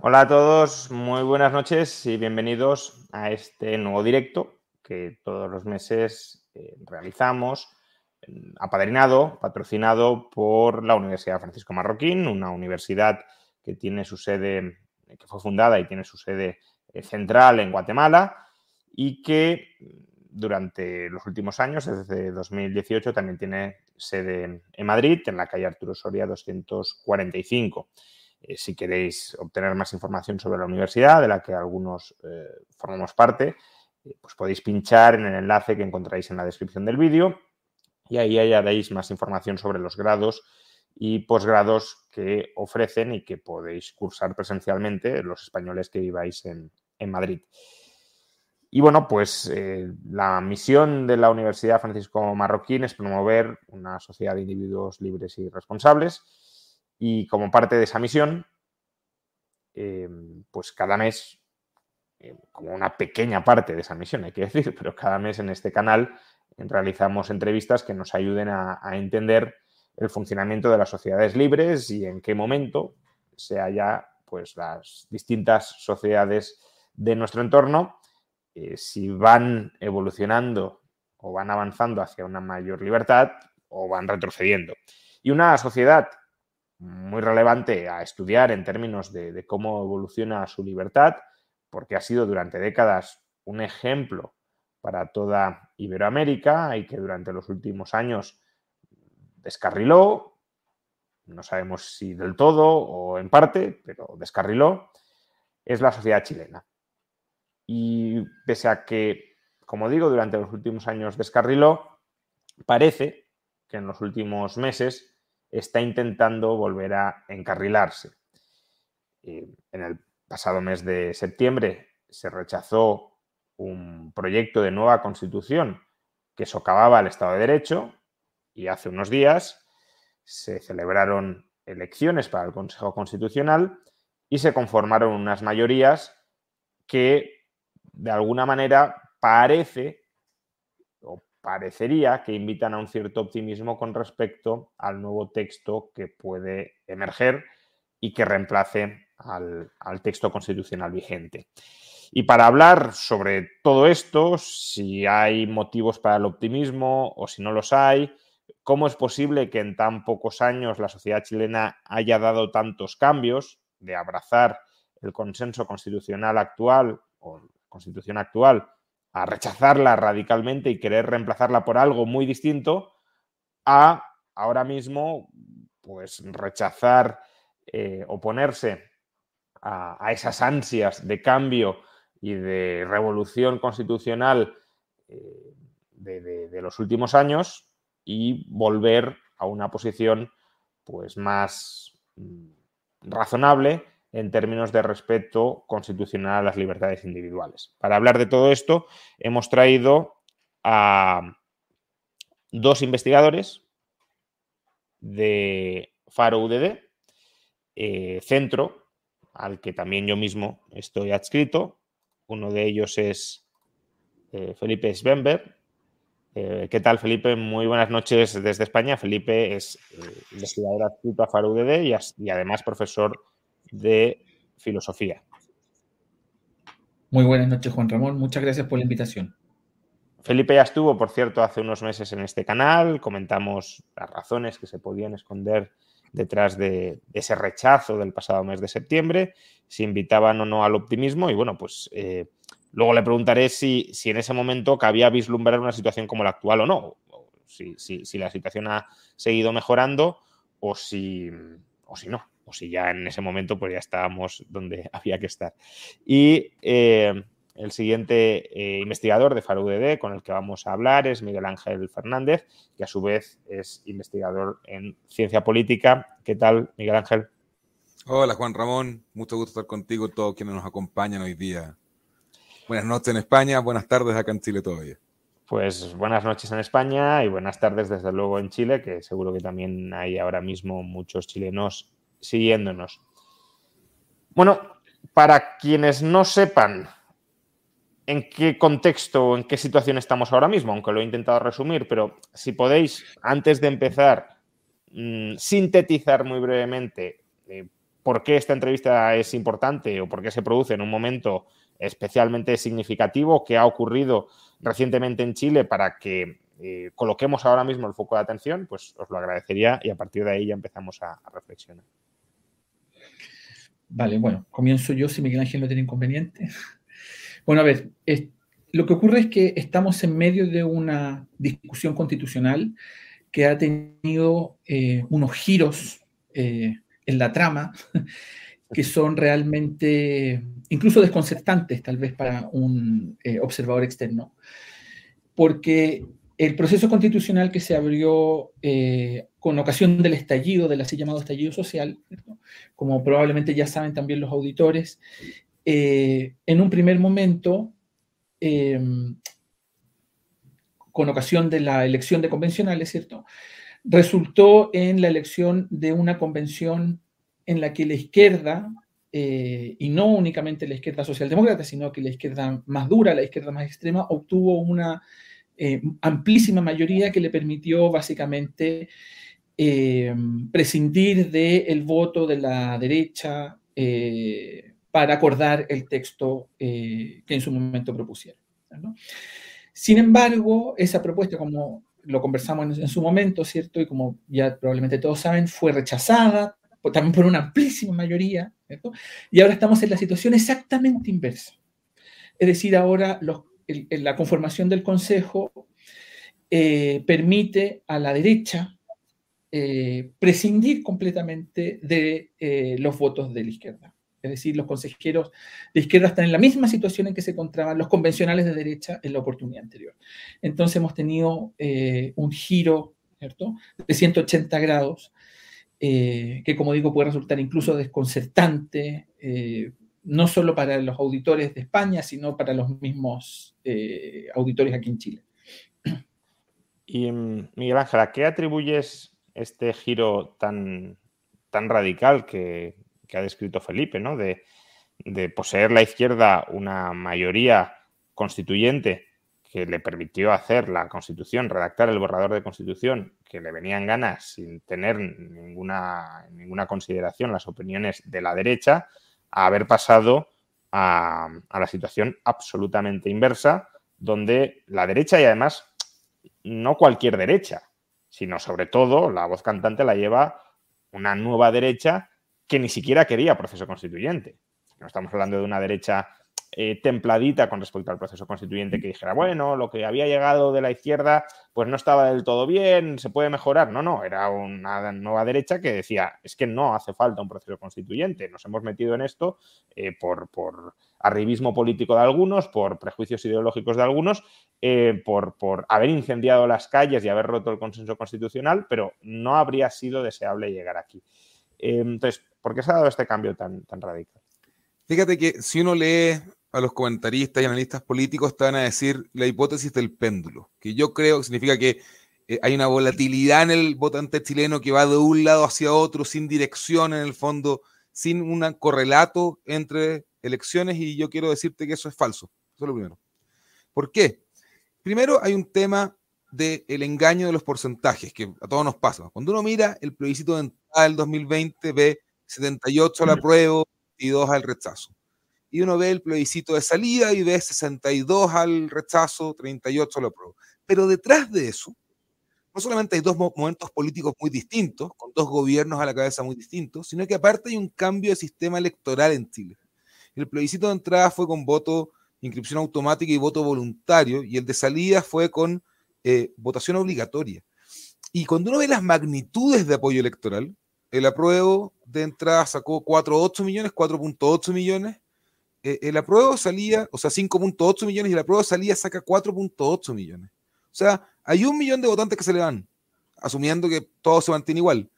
Hola a todos, muy buenas noches y bienvenidos a este nuevo directo que todos los meses eh, realizamos, apadrinado, patrocinado por la Universidad Francisco Marroquín, una universidad que tiene su sede, que fue fundada y tiene su sede eh, central en Guatemala y que durante los últimos años, desde 2018, también tiene sede en Madrid, en la calle Arturo Soria 245. Eh, si queréis obtener más información sobre la universidad, de la que algunos eh, formamos parte, eh, pues podéis pinchar en el enlace que encontráis en la descripción del vídeo y ahí hallaréis más información sobre los grados y posgrados que ofrecen y que podéis cursar presencialmente los españoles que viváis en, en Madrid. Y bueno, pues la misión de la Universidad Francisco Marroquín es promover una sociedad de individuos libres y responsables y como parte de esa misión, em, pues cada mes, em, como una pequeña parte de esa misión, hay que decir, pero cada mes en este canal realizamos entrevistas que nos ayuden a, entender el funcionamiento de las sociedades libres y en qué momento se haya pues las distintas sociedades de nuestro entorno, eh, si van evolucionando o van avanzando hacia una mayor libertad o van retrocediendo. Y una sociedad muy relevante a estudiar en términos de, cómo evoluciona su libertad, porque ha sido durante décadas un ejemplo para toda Iberoamérica y que durante los últimos años descarriló, no sabemos si del todo o en parte, pero descarriló, es la sociedad chilena. Y pese a que, como digo, durante los últimos años descarriló, parece que en los últimos meses está intentando volver a encarrilarse. en el pasado mes de septiembre se rechazó un proyecto de nueva constitución que socavaba el Estado de Derecho y hace unos días se celebraron elecciones para el Consejo Constitucional y se conformaron unas mayorías que de alguna manera parece parecería que invitan a un cierto optimismo con respecto al nuevo texto que puede emerger y que reemplace al, texto constitucional vigente. Y para hablar sobre todo esto, si hay motivos para el optimismo o si no los hay, cómo es posible que en tan pocos años la sociedad chilena haya dado tantos cambios de abrazar el consenso constitucional actual o constitución actual a rechazarla radicalmente y querer reemplazarla por algo muy distinto, a ahora mismo pues rechazar, eh, oponerse a, esas ansias de cambio y de revolución constitucional eh, de, los últimos años y volver a una posición pues más mm, razonable en términos de respeto constitucional a las libertades individuales. Para hablar de todo esto, hemos traído a dos investigadores de Faro UDD, eh, centro al que también yo mismo estoy adscrito. Uno de ellos es eh, Felipe Svenberg. Eh, ¿Qué tal, Felipe? Muy buenas noches desde España. Felipe es investigador adscrito a Faro UDD y además profesor de filosofía. Muy buenas noches, Juan Ramón. Muchas gracias por la invitación. Felipe ya estuvo, por cierto, hace unos meses en este canal. Comentamos las razones que se podían esconder detrás de ese rechazo del pasado mes de septiembre, si invitaban o no al optimismo. Y bueno, pues eh, luego le preguntaré si, si, en ese momento cabía vislumbrar una situación como la actual o no. si, si, la situación ha seguido mejorando o si, o si no o si ya en ese momento pues ya estábamos donde había que estar. Y eh, el siguiente eh, investigador de FARUDD con el que vamos a hablar es Miguel Ángel Fernández, que a su vez es investigador en ciencia política. ¿Qué tal, Miguel Ángel? Hola, Juan Ramón. Mucho gusto estar contigo, todos quienes nos acompañan hoy día. Buenas noches en España, buenas tardes acá en Chile todavía. Pues buenas noches en España y buenas tardes desde luego en Chile, que seguro que también hay ahora mismo muchos chilenos siguiéndonos. Bueno, para quienes no sepan en qué contexto o en qué situación estamos ahora mismo, aunque lo he intentado resumir, pero si podéis, antes de empezar, mm, sintetizar muy brevemente eh, por qué esta entrevista es importante o por qué se produce en un momento especialmente significativo que ha ocurrido recientemente en Chile para que eh, coloquemos ahora mismo el foco de atención, pues os lo agradecería y a partir de ahí ya empezamos a, reflexionar. Vale, bueno, comienzo yo si Miguel Ángel no tiene inconveniente. Bueno, a ver, lo que ocurre es que estamos en medio de una discusión constitucional que ha tenido eh, unos giros eh, en la trama que son realmente incluso desconcertantes tal vez para un observador externo, porque el proceso constitucional que se abrió eh, con ocasión del estallido, del así llamado estallido social, como probablemente ya saben también los auditores, eh, en un primer momento, em, con ocasión de la elección de convencionales, ¿cierto? Resultó en la elección de una convención en la que la izquierda, eh, y no únicamente la izquierda socialdemócrata, sino que la izquierda más dura, la izquierda más extrema, obtuvo una eh, amplísima mayoría que le permitió básicamente eh, prescindir del voto de la derecha eh, para acordar el texto que en su momento propusieron. Sin embargo, esa propuesta, como lo conversamos en, su momento, ¿cierto? Y como ya probablemente todos saben, fue rechazada también por una amplísima mayoría, Y ahora estamos en la situación exactamente inversa. Es decir, ahora la conformación del Consejo eh, permite a la derecha eh, prescindir completamente de eh, los votos de la izquierda. Es decir, los consejeros de izquierda están en la misma situación en que se encontraban los convencionales de derecha en la oportunidad anterior. Entonces hemos tenido un giro ¿cierto? de 180 grados, que como digo puede resultar incluso desconcertante, no solo para los auditores de España, sino para los mismos eh, auditores aquí en Chile. Y mm, Miguel Ángel, ¿a qué atribuyes este giro tan, tan radical que, ha descrito Felipe, ¿no? de, poseer la izquierda una mayoría constituyente que le permitió hacer la constitución, redactar el borrador de constitución, que le venían ganas sin tener ninguna, ninguna consideración las opiniones de la derecha, a haber pasado a, la situación absolutamente inversa, donde la derecha y además no cualquier derecha, sino sobre todo la voz cantante la lleva una nueva derecha que ni siquiera quería proceso constituyente. No estamos hablando de una derecha eh, templadita con respecto al proceso constituyente que dijera, bueno, lo que había llegado de la izquierda pues no estaba del todo bien, se puede mejorar. No, no, era una nueva derecha que decía, es que no hace falta un proceso constituyente, nos hemos metido en esto eh, por, por, arribismo político de algunos, por prejuicios ideológicos de algunos, eh, por, por haber incendiado las calles y haber roto el consenso constitucional, pero no habría sido deseable llegar aquí. entonces, ¿por qué se ha dado este cambio tan, tan radical? Fíjate que si uno lee a los comentaristas y analistas políticos te van a decir la hipótesis del péndulo, que yo creo que significa que eh, hay una volatilidad en el votante chileno que va de un lado hacia otro, sin dirección en el fondo, sin un correlato entre elecciones y yo quiero decirte que eso es falso. Eso es lo primero. ¿Por qué? Primero hay un tema del engaño de los porcentajes, que a todos nos pasa. Cuando uno mira el plebiscito de entrada del 2020, ve 78 al apruebo y 2 al rechazo y uno ve el plebiscito de salida y ve 62 al rechazo, 38 al apruebo. Pero detrás de eso, no solamente hay dos momentos políticos muy distintos, con dos gobiernos a la cabeza muy distintos, sino que aparte hay un cambio de sistema electoral en Chile. El plebiscito de entrada fue con voto, inscripción automática y voto voluntario, y el de salida fue con eh, votación obligatoria. Y cuando uno ve las magnitudes de apoyo electoral, el apruebo de entrada sacó 4.8 millones, 4.8 millones, eh, el apruebo salía, o sea, 5.8 millones y el apruebo salía saca 4.8 millones. O sea, hay un millón de votantes que se le van, asumiendo que todo se mantiene igual.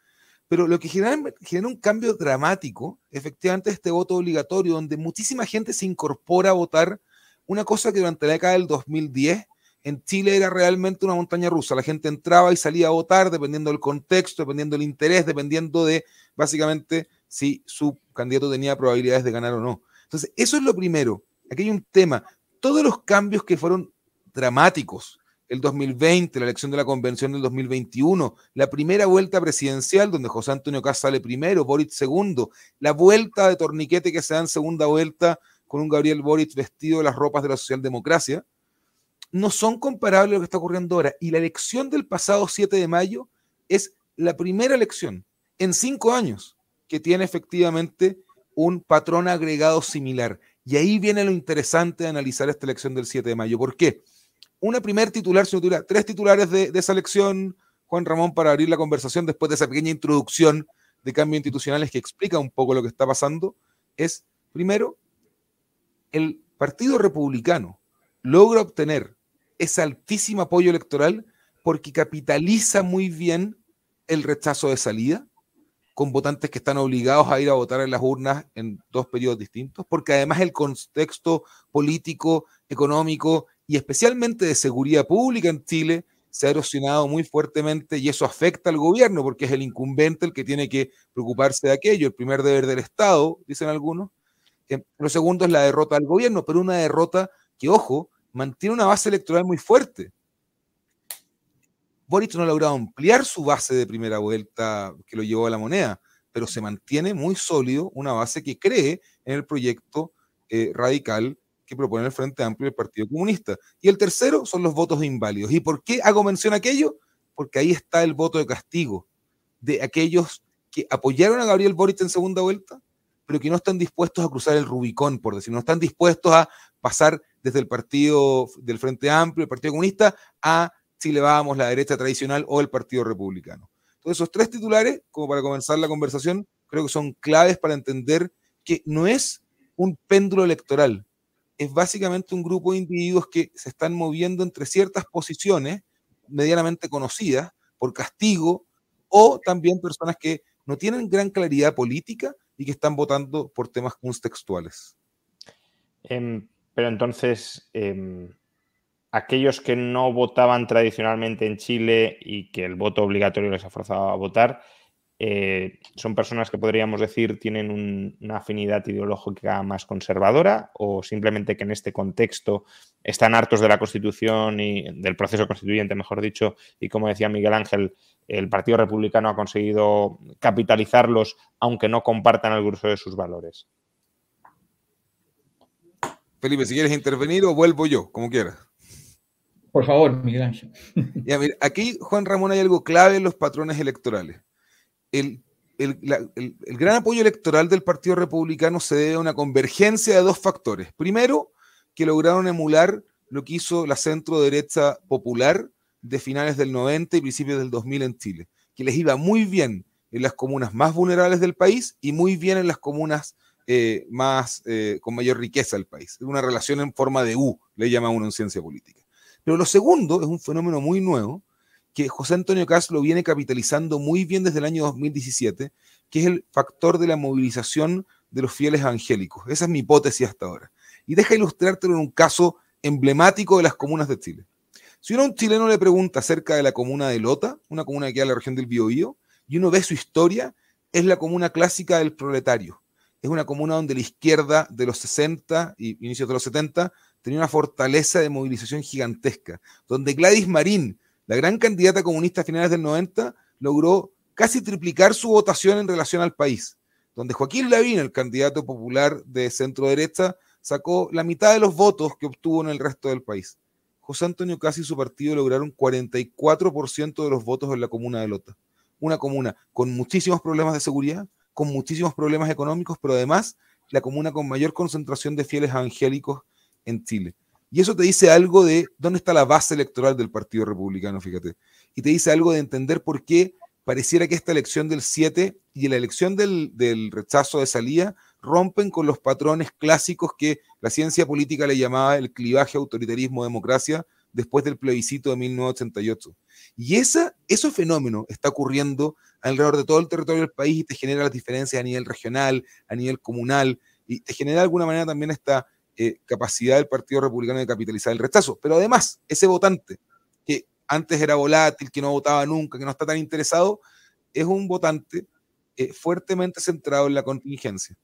Pero lo que genera, genera un cambio dramático, efectivamente, este voto obligatorio, donde muchísima gente se incorpora a votar, una cosa que durante la década del 2010 en Chile era realmente una montaña rusa. La gente entraba y salía a votar dependiendo del contexto, dependiendo del interés, dependiendo de básicamente si su candidato tenía probabilidades de ganar o no. Entonces, eso es lo primero. Aquí hay un tema. Todos los cambios que fueron dramáticos el 2020, la elección de la convención del 2021, la primera vuelta presidencial donde José Antonio Caz sale primero, Boric segundo, la vuelta de torniquete que se da en segunda vuelta con un Gabriel Boric vestido de las ropas de la socialdemocracia, no son comparables a lo que está ocurriendo ahora. Y la elección del pasado 7 de mayo es la primera elección en cinco años que tiene efectivamente un patrón agregado similar. Y ahí viene lo interesante de analizar esta elección del 7 de mayo. ¿Por qué? Una primer titular, tres titulares de, de esa elección, Juan Ramón, para abrir la conversación después de esa pequeña introducción de cambios institucionales que explica un poco lo que está pasando, es, primero, el Partido Republicano logra obtener ese altísimo apoyo electoral porque capitaliza muy bien el rechazo de salida, con votantes que están obligados a ir a votar en las urnas en dos periodos distintos, porque además el contexto político, económico y especialmente de seguridad pública en Chile se ha erosionado muy fuertemente y eso afecta al gobierno porque es el incumbente el que tiene que preocuparse de aquello, el primer deber del Estado, dicen algunos. Lo segundo es la derrota del gobierno, pero una derrota que, ojo, mantiene una base electoral muy fuerte. Boric no ha logrado ampliar su base de primera vuelta que lo llevó a la moneda, pero se mantiene muy sólido una base que cree en el proyecto eh, radical que propone el Frente Amplio del Partido Comunista. Y el tercero son los votos inválidos. ¿Y por qué hago mención a aquello? Porque ahí está el voto de castigo de aquellos que apoyaron a Gabriel Boric en segunda vuelta, pero que no están dispuestos a cruzar el Rubicón, por decir, no están dispuestos a pasar desde el partido del Frente Amplio, el Partido Comunista, a si le vamos la derecha tradicional o el Partido Republicano. Entonces, esos tres titulares, como para comenzar la conversación, creo que son claves para entender que no es un péndulo electoral, es básicamente un grupo de individuos que se están moviendo entre ciertas posiciones medianamente conocidas por castigo o también personas que no tienen gran claridad política y que están votando por temas contextuales. Em, pero entonces, em, aquellos que no votaban tradicionalmente en Chile y que el voto obligatorio les ha forzado a votar, eh, son personas que podríamos decir tienen una afinidad ideológica más conservadora o simplemente que en este contexto están hartos de la Constitución y del proceso constituyente, mejor dicho, y como decía Miguel Ángel, el Partido Republicano ha conseguido capitalizarlos aunque no compartan el grueso de sus valores. Felipe, si quieres intervenir o vuelvo yo, como quieras. Por favor, Miguel Ángel. aquí, Juan Ramón, hay algo clave en los patrones electorales. El, gran apoyo electoral del Partido Republicano se debe a una convergencia de dos factores. Primero, que lograron emular lo que hizo la centro derecha popular de finales del 90 y principios del 2000 en Chile, que les iba muy bien en las comunas más vulnerables del país y muy bien en las comunas eh, más eh, con mayor riqueza del país. Es una relación en forma de U, le llama uno en ciencia política. Pero lo segundo es un fenómeno muy nuevo que José Antonio Castro lo viene capitalizando muy bien desde el año 2017, que es el factor de la movilización de los fieles evangélicos. Esa es mi hipótesis hasta ahora. Y deja ilustrártelo en un caso emblemático de las comunas de Chile. Si uno a un chileno le pregunta acerca de la comuna de Lota, una comuna que queda en la región del Biobío, y uno ve su historia, es la comuna clásica del proletario es una comuna donde la izquierda de los 60 y inicios de los 70 tenía una fortaleza de movilización gigantesca, donde Gladys Marín, la gran candidata comunista a finales del 90, logró casi triplicar su votación en relación al país, donde Joaquín Lavín, el candidato popular de centro derecha, sacó la mitad de los votos que obtuvo en el resto del país. José Antonio Casi y su partido lograron 44% de los votos en la comuna de Lota. Una comuna con muchísimos problemas de seguridad, con muchísimos problemas económicos, pero además la comuna con mayor concentración de fieles evangélicos en Chile. Y eso te dice algo de dónde está la base electoral del Partido Republicano, fíjate. Y te dice algo de entender por qué pareciera que esta elección del 7 y la elección del, del rechazo de salida rompen con los patrones clásicos que la ciencia política le llamaba el clivaje autoritarismo-democracia después del plebiscito de 1988. Y esa, ese fenómeno está ocurriendo alrededor de todo el territorio del país y te genera las diferencias a nivel regional, a nivel comunal, y te genera de alguna manera también esta eh, capacidad del Partido Republicano de capitalizar el rechazo. Pero además, ese votante que antes era volátil, que no votaba nunca, que no está tan interesado, es un votante eh, fuertemente centrado en la contingencia.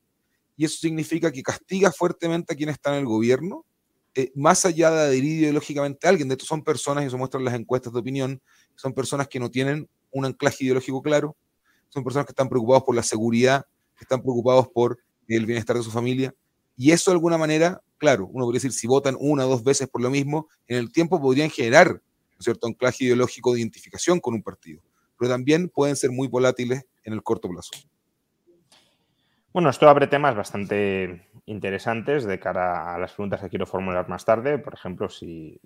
Y eso significa que castiga fuertemente a quien está en el gobierno eh, más allá de adherir ideológicamente a alguien. De hecho, son personas, y eso muestran las encuestas de opinión, son personas que no tienen un anclaje ideológico claro, son personas que están preocupados por la seguridad, están preocupados por el bienestar de su familia. Y eso de alguna manera, claro, uno podría decir, si votan una o dos veces por lo mismo, en el tiempo podrían generar cierto anclaje ideológico de identificación con un partido, pero también pueden ser muy volátiles en el corto plazo. Bueno, esto abre temas bastante interesantes de cara a las preguntas que quiero formular más tarde. Por ejemplo, si,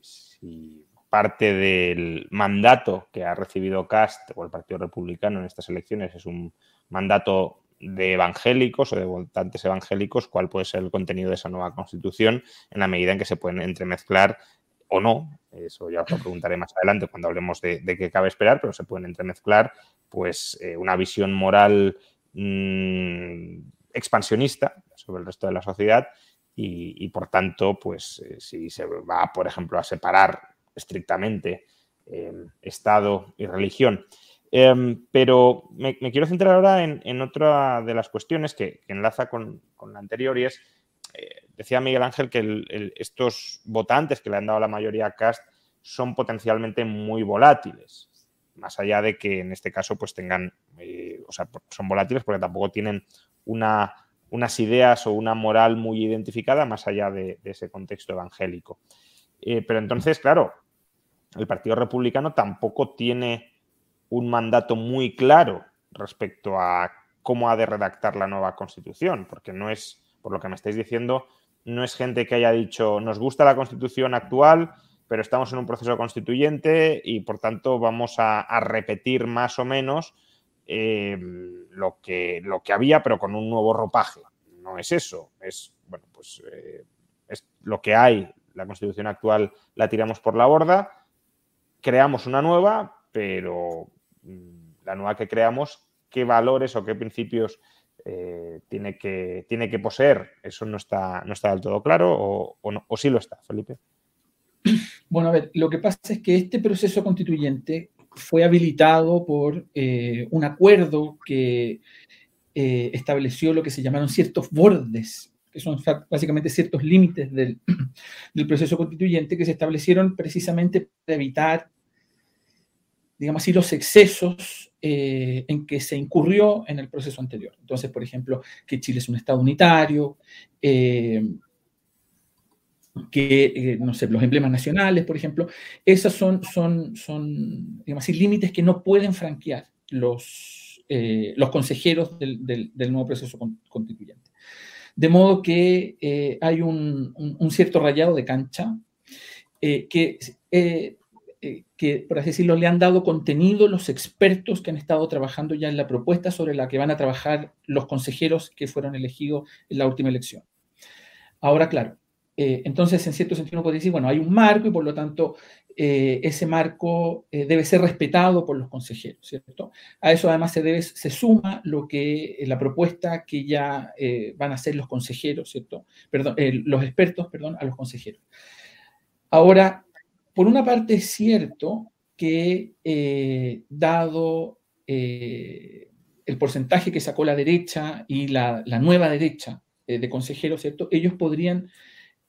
parte del mandato que ha recibido Cast o el Partido Republicano en estas elecciones es un mandato de evangélicos o de votantes evangélicos, cuál puede ser el contenido de esa nueva constitución en la medida en que se pueden entremezclar o no, eso ya os lo preguntaré más adelante cuando hablemos de, qué cabe esperar, pero se pueden entremezclar pues eh, una visión moral mm, expansionista sobre el resto de la sociedad y, por tanto, pues eh, si se va, por ejemplo, a separar estrictamente em, Estado y religión. Em, pero me, quiero centrar ahora en, otra de las cuestiones que, enlaza con, la anterior y es, eh, decía Miguel Ángel que estos votantes que le han dado la mayoría a Cast son potencialmente muy volátiles, más allá de que en este caso pues tengan, eh, o sea, son volátiles porque tampoco tienen unas ideas o una moral muy identificada más allá de, ese contexto evangélico. Eh, pero entonces, claro, el Partido Republicano tampoco tiene un mandato muy claro respecto a cómo ha de redactar la nueva constitución, porque no es, por lo que me estáis diciendo, no es gente que haya dicho, nos gusta la constitución actual, pero estamos en un proceso constituyente y por tanto vamos a repetir más o menos Em, lo, que, lo que había, pero con un nuevo ropaje. No es eso, es, bueno, pues eh, es lo que hay. La constitución actual la tiramos por la borda, creamos una nueva, pero la nueva que creamos, ¿qué valores o qué principios eh, tiene, que, tiene que poseer? Eso no está, no está del todo claro o, o, sí lo está, Felipe. Bueno, a ver, lo que pasa es que este proceso constituyente fue habilitado por eh, un acuerdo que eh, estableció lo que se llamaron ciertos bordes, que son básicamente ciertos límites del, proceso constituyente que se establecieron precisamente para evitar, digamos así, los excesos eh, en que se incurrió en el proceso anterior. Entonces, por ejemplo, que Chile es un Estado unitario, que, eh, no sé, los emblemas nacionales, por ejemplo, esos son, son, digamos así, límites que no pueden franquear los, eh, los consejeros del, del, nuevo proceso constituyente. De modo que eh, hay un, cierto rayado de cancha que, que, por así decirlo, le han dado contenido los expertos que han estado trabajando ya en la propuesta sobre la que van a trabajar los consejeros que fueron elegidos en la última elección. Ahora, claro, eh, entonces, en cierto sentido, uno puede decir, bueno, hay un marco y por lo tanto eh, ese marco eh, debe ser respetado por los consejeros, ¿cierto? A eso además se, debe, se suma lo que la propuesta que ya van a hacer los consejeros, ¿cierto? Perdón, los expertos, perdón, a los consejeros. Ahora, por una parte es cierto que dado el porcentaje que sacó la derecha y la, nueva derecha de consejeros, ¿cierto? Ellos podrían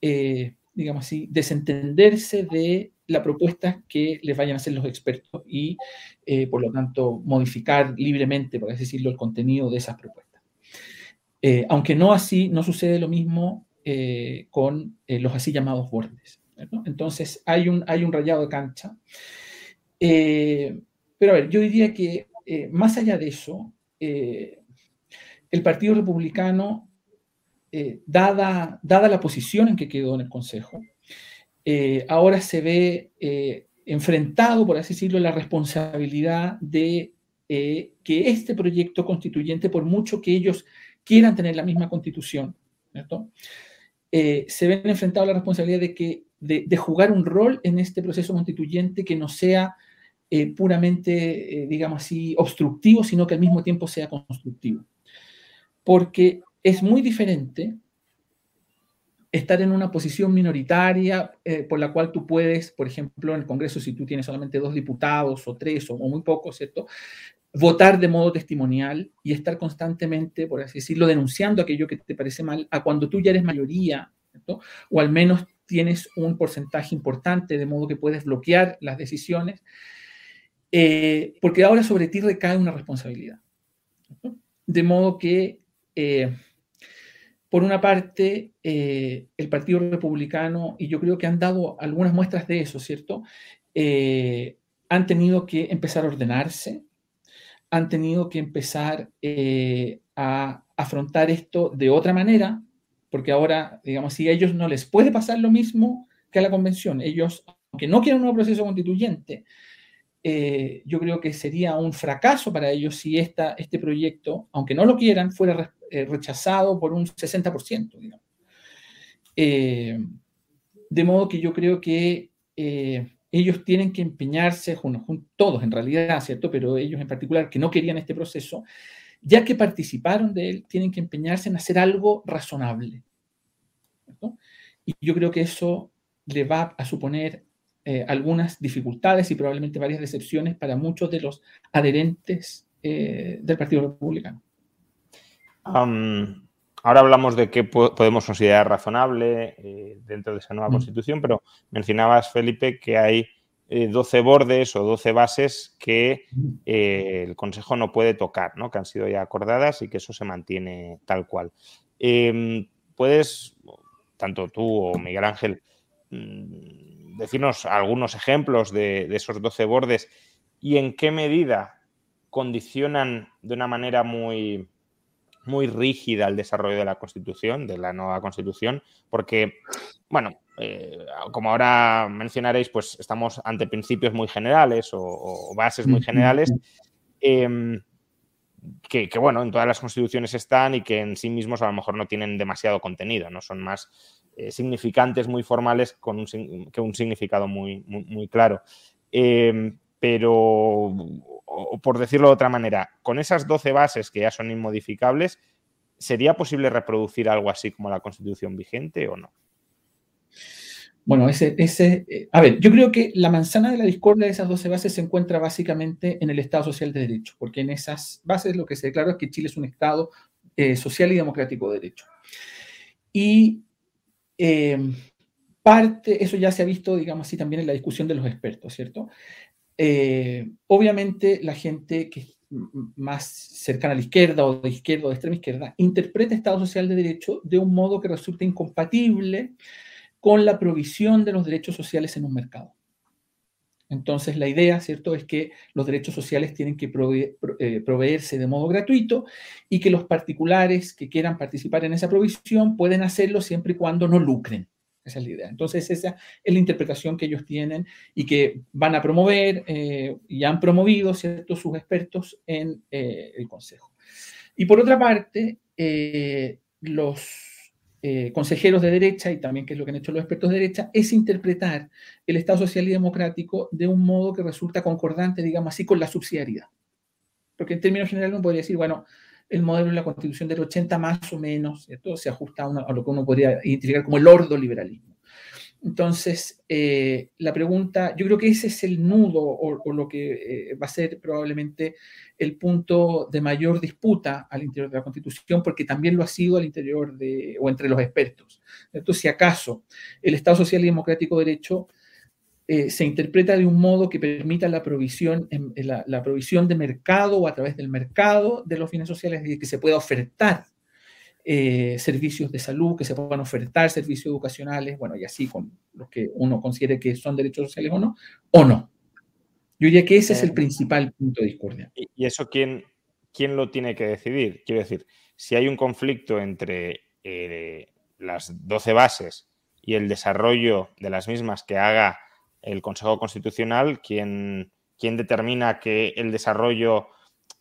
eh, digamos así, desentenderse de la propuesta que les vayan a hacer los expertos y, eh, por lo tanto, modificar libremente, por así decirlo, el contenido de esas propuestas. Eh, aunque no así, no sucede lo mismo con los así llamados bordes. Entonces, hay un, hay un rayado de cancha. pero a ver, yo diría que más allá de eso, el Partido Republicano eh, dada, dada la posición en que quedó en el Consejo, eh, ahora se ve eh, enfrentado, por así decirlo, la responsabilidad de que este proyecto constituyente, por mucho que ellos quieran tener la misma constitución, se ven enfrentados a la responsabilidad de, que, de, jugar un rol en este proceso constituyente que no sea puramente, digamos así, obstructivo, sino que al mismo tiempo sea constructivo. Porque es muy diferente estar en una posición minoritaria eh, por la cual tú puedes, por ejemplo, en el Congreso, si tú tienes solamente dos diputados o tres o, muy pocos, ¿cierto? Votar de modo testimonial y estar constantemente, por así decirlo, denunciando aquello que te parece mal, a cuando tú ya eres mayoría. O al menos tienes un porcentaje importante, de modo que puedes bloquear las decisiones, eh, porque ahora sobre ti recae una responsabilidad. De modo que, eh, por una parte, eh, el Partido Republicano, y yo creo que han dado algunas muestras de eso, ¿cierto? han tenido que empezar a ordenarse, han tenido que empezar a afrontar esto de otra manera, porque ahora, digamos, si a ellos no les puede pasar lo mismo que a la convención, ellos, aunque no quieran un nuevo proceso constituyente, eh, yo creo que sería un fracaso para ellos si esta, este proyecto, aunque no lo quieran, fuera eh, rechazado por un 60%. Digamos. Eh, de modo que yo creo que ellos tienen que empeñarse, todos en realidad, ¿cierto? Pero ellos en particular, que no querían este proceso, ya que participaron de él, tienen que empeñarse en hacer algo razonable. Y yo creo que eso le va a suponer eh, algunas dificultades y probablemente varias decepciones para muchos de los adherentes eh, del Partido Republicano. ahora hablamos de qué podemos considerar razonable eh, dentro de esa nueva mm. constitución, pero mencionabas, Felipe, que hay 12 eh, bordes o 12 bases que eh, el Consejo no puede tocar, ¿no? que han sido ya acordadas y que eso se mantiene tal cual. Em, ¿Puedes, tanto tú o Miguel Ángel, mm, decirnos algunos ejemplos de, esos 12 bordes y en qué medida condicionan de una manera muy, muy rígida el desarrollo de la Constitución, de la nueva Constitución? Porque, bueno, eh, como ahora mencionaréis, pues estamos ante principios muy generales o, bases muy generales em, que, bueno, en todas las constituciones están y que en sí mismos a lo mejor no tienen demasiado contenido, no son más eh, significantes, muy formales, con un, que un significado muy, muy, claro. Em, pero, por decirlo de otra manera, con esas 12 bases que ya son inmodificables, ¿sería posible reproducir algo así como la constitución vigente o no? Bueno, ese, ese, eh, a ver, yo creo que la manzana de la discordia de esas 12 bases se encuentra básicamente en el Estado Social de Derecho, porque en esas bases lo que se declara es que Chile es un Estado eh, social y democrático de derecho. Y em, parte, eso ya se ha visto, digamos así, también en la discusión de los expertos, ¿cierto? Eh, obviamente la gente que es más cercana a la izquierda o de izquierda o de extrema izquierda interpreta Estado Social de Derecho de un modo que resulta incompatible con la provisión de los derechos sociales en un mercado. Entonces, la idea, ¿cierto?, es que los derechos sociales tienen que eh, proveerse de modo gratuito y que los particulares que quieran participar en esa provisión pueden hacerlo siempre y cuando no lucren. Esa es la idea. Entonces, esa es la interpretación que ellos tienen y que van a promover eh, y han promovido, ¿cierto?, sus expertos en eh, el Consejo. Y por otra parte, los eh, consejeros de derecha, y también que es lo que han hecho los expertos de derecha, es interpretar el Estado social y democrático de un modo que resulta concordante, digamos así, con la subsidiariedad. Porque en términos generales uno podría decir, bueno, el modelo de la Constitución del 80 más o menos, ¿cierto? se ajusta a, lo que uno podría identificar como el ordo liberalismo. Entonces, eh, la pregunta, yo creo que ese es el nudo o, lo que eh, va a ser probablemente el punto de mayor disputa al interior de la Constitución, porque también lo ha sido al interior de, o entre los expertos. Entonces, si acaso el Estado Social y Democrático de Derecho eh, se interpreta de un modo que permita la provisión, la, la, provisión de mercado o a través del mercado de los bienes sociales y que se pueda ofertar eh, servicios de salud que se puedan ofertar, servicios educacionales, bueno, y así con los que uno considere que son derechos sociales o no, o no. Yo diría que ese es el principal punto de discordia. ¿Y eso quién, quién lo tiene que decidir? Quiero decir, si hay un conflicto entre eh, las 12 bases y el desarrollo de las mismas que haga el Consejo Constitucional, ¿quién, quién determina que el desarrollo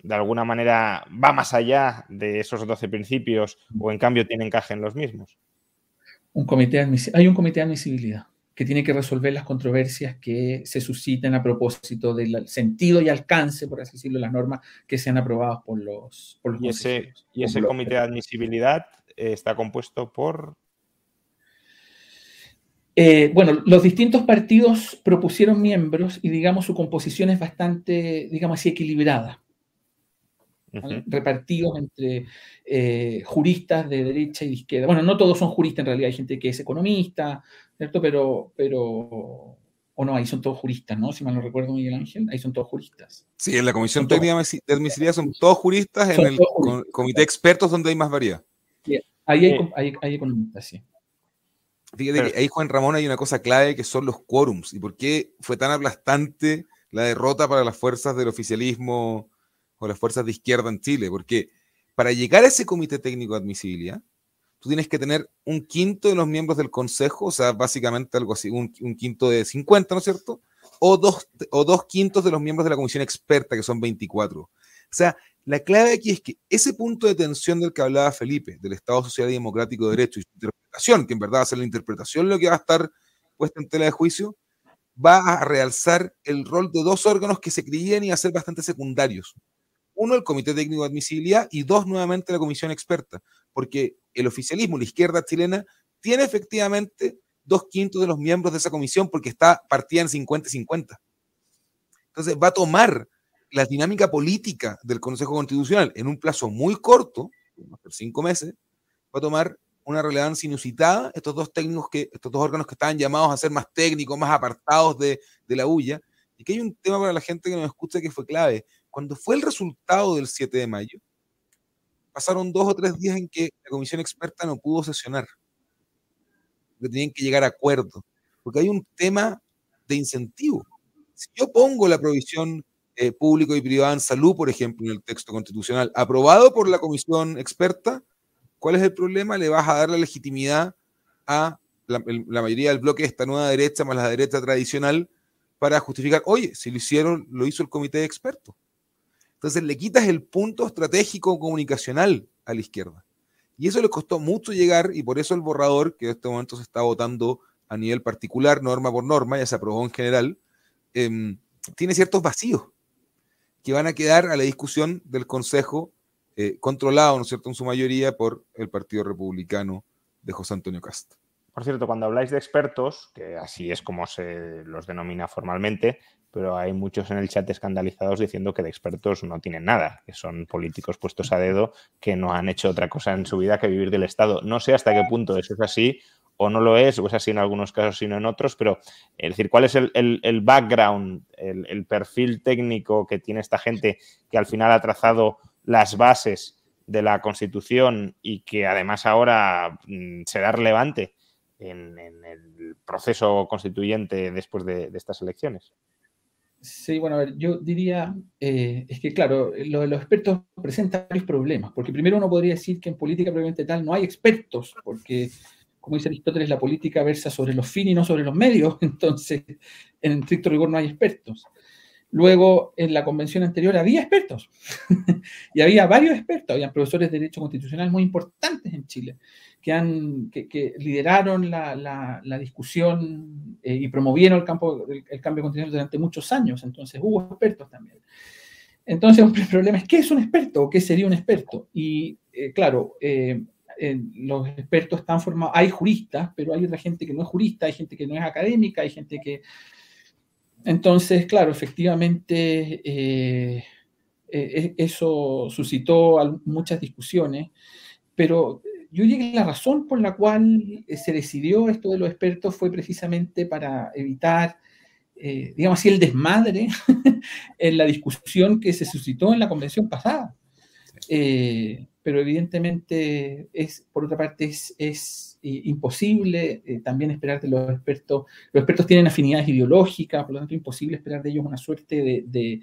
de alguna manera va más allá de esos 12 principios o en cambio tiene encaje en los mismos? Un comité hay un comité de admisibilidad que tiene que resolver las controversias que se susciten a propósito del sentido y alcance, por así decirlo, de las normas que sean aprobadas por los, por ¿Y ese, ¿Y ese comité de admisibilidad eh, está compuesto por...? Eh, bueno, los distintos partidos propusieron miembros y, digamos, su composición es bastante, digamos así, equilibrada. Repartidos entre eh, juristas de derecha y de izquierda. Bueno, no todos son juristas en realidad, hay gente que es economista, ¿cierto? Pero, pero o no, ahí son todos juristas, ¿no? Si mal no recuerdo, Miguel Ángel, ahí son todos juristas. Sí, en la Comisión Técnica de Admisibilidad son todos juristas, en el Comité de Expertos donde hay más variedad. ahí hay, hay, economistas, sí. Fíjate que ahí, Juan Ramón, hay una cosa clave que son los quórums. ¿Y por qué fue tan aplastante la derrota para las fuerzas del oficialismo o las fuerzas de izquierda en Chile, porque para llegar a ese comité técnico de admisibilidad, tú tienes que tener un quinto de los miembros del consejo, o sea, básicamente algo así, un, quinto de 50, ¿no es cierto? O dos, o dos quintos de los miembros de la comisión experta, que son 24. O sea, la clave aquí es que ese punto de tensión del que hablaba Felipe, del Estado Social y Democrático de Derecho y su interpretación, que en verdad va a ser la interpretación lo que va a estar puesta en tela de juicio, va a realzar el rol de dos órganos que se creían y a ser bastante secundarios, uno, el Comité Técnico de Admisibilidad y dos, nuevamente la Comisión Experta, porque el oficialismo, la izquierda chilena, tiene efectivamente dos quintos de los miembros de esa comisión porque está partida en 50-50. Entonces va a tomar la dinámica política del Consejo Constitucional en un plazo muy corto, cinco meses, va a tomar una relevancia inusitada estos dos técnicos que, estos dos órganos que estaban llamados a ser más técnicos, más apartados de, de la bulla. Y que hay un tema para la gente que nos escucha que fue clave. Cuando fue el resultado del 7 de mayo, pasaron dos o tres días en que la comisión experta no pudo sesionar. Que tenían que llegar a acuerdo. Porque hay un tema de incentivo. Si yo pongo la provisión eh, público y privada en salud, por ejemplo, en el texto constitucional, aprobado por la comisión experta, ¿cuál es el problema? Le vas a dar la legitimidad a la, la mayoría del bloque de esta nueva derecha más la derecha tradicional para justificar, oye, si lo hicieron, lo hizo el comité de expertos. Entonces le quitas el punto estratégico comunicacional a la izquierda. Y eso le costó mucho llegar y por eso el borrador, que en este momento se está votando a nivel particular, norma por norma, ya se aprobó en general, em, tiene ciertos vacíos que van a quedar a la discusión del Consejo, eh, controlado, ¿no es cierto?, en su mayoría por el Partido Republicano de José Antonio Cast. Por cierto, cuando habláis de expertos, que así es como se los denomina formalmente, pero hay muchos en el chat escandalizados diciendo que de expertos no tienen nada, que son políticos puestos a dedo que no han hecho otra cosa en su vida que vivir del Estado. No sé hasta qué punto eso es así o no lo es, o es así en algunos casos, sino en otros, pero es decir, ¿cuál es el, background, el, perfil técnico que tiene esta gente que al final ha trazado las bases de la Constitución y que además ahora mm, será relevante en, el proceso constituyente después de estas elecciones? Sí, bueno, a ver, yo diría, eh, es que claro, lo los expertos presenta varios problemas, porque primero uno podría decir que en política previamente tal no hay expertos, porque, como dice Aristóteles, la política versa sobre los fines y no sobre los medios, entonces en estricto rigor no hay expertos. Luego, en la convención anterior había expertos, y había varios expertos, había profesores de Derecho Constitucional muy importantes en Chile que, han, que, lideraron la, la, discusión eh, y promovieron el, campo, el, cambio constitucional durante muchos años, entonces hubo expertos también. Entonces, el problema es, ¿qué es un experto o qué sería un experto? Y eh, claro, eh, los expertos están formados, hay juristas, pero hay otra gente que no es jurista, hay gente que no es académica, hay gente que... Entonces, claro, efectivamente, eso suscitó muchas discusiones, pero yo llegué la razón por la cual eh, se decidió esto de los expertos fue precisamente para evitar, eh, digamos así, el desmadre en la discusión que se suscitó en la convención pasada. Eh, pero evidentemente es, por otra parte, es, imposible también esperar de los expertos. Los expertos tienen afinidades ideológicas, por lo tanto, es imposible esperar de ellos una suerte de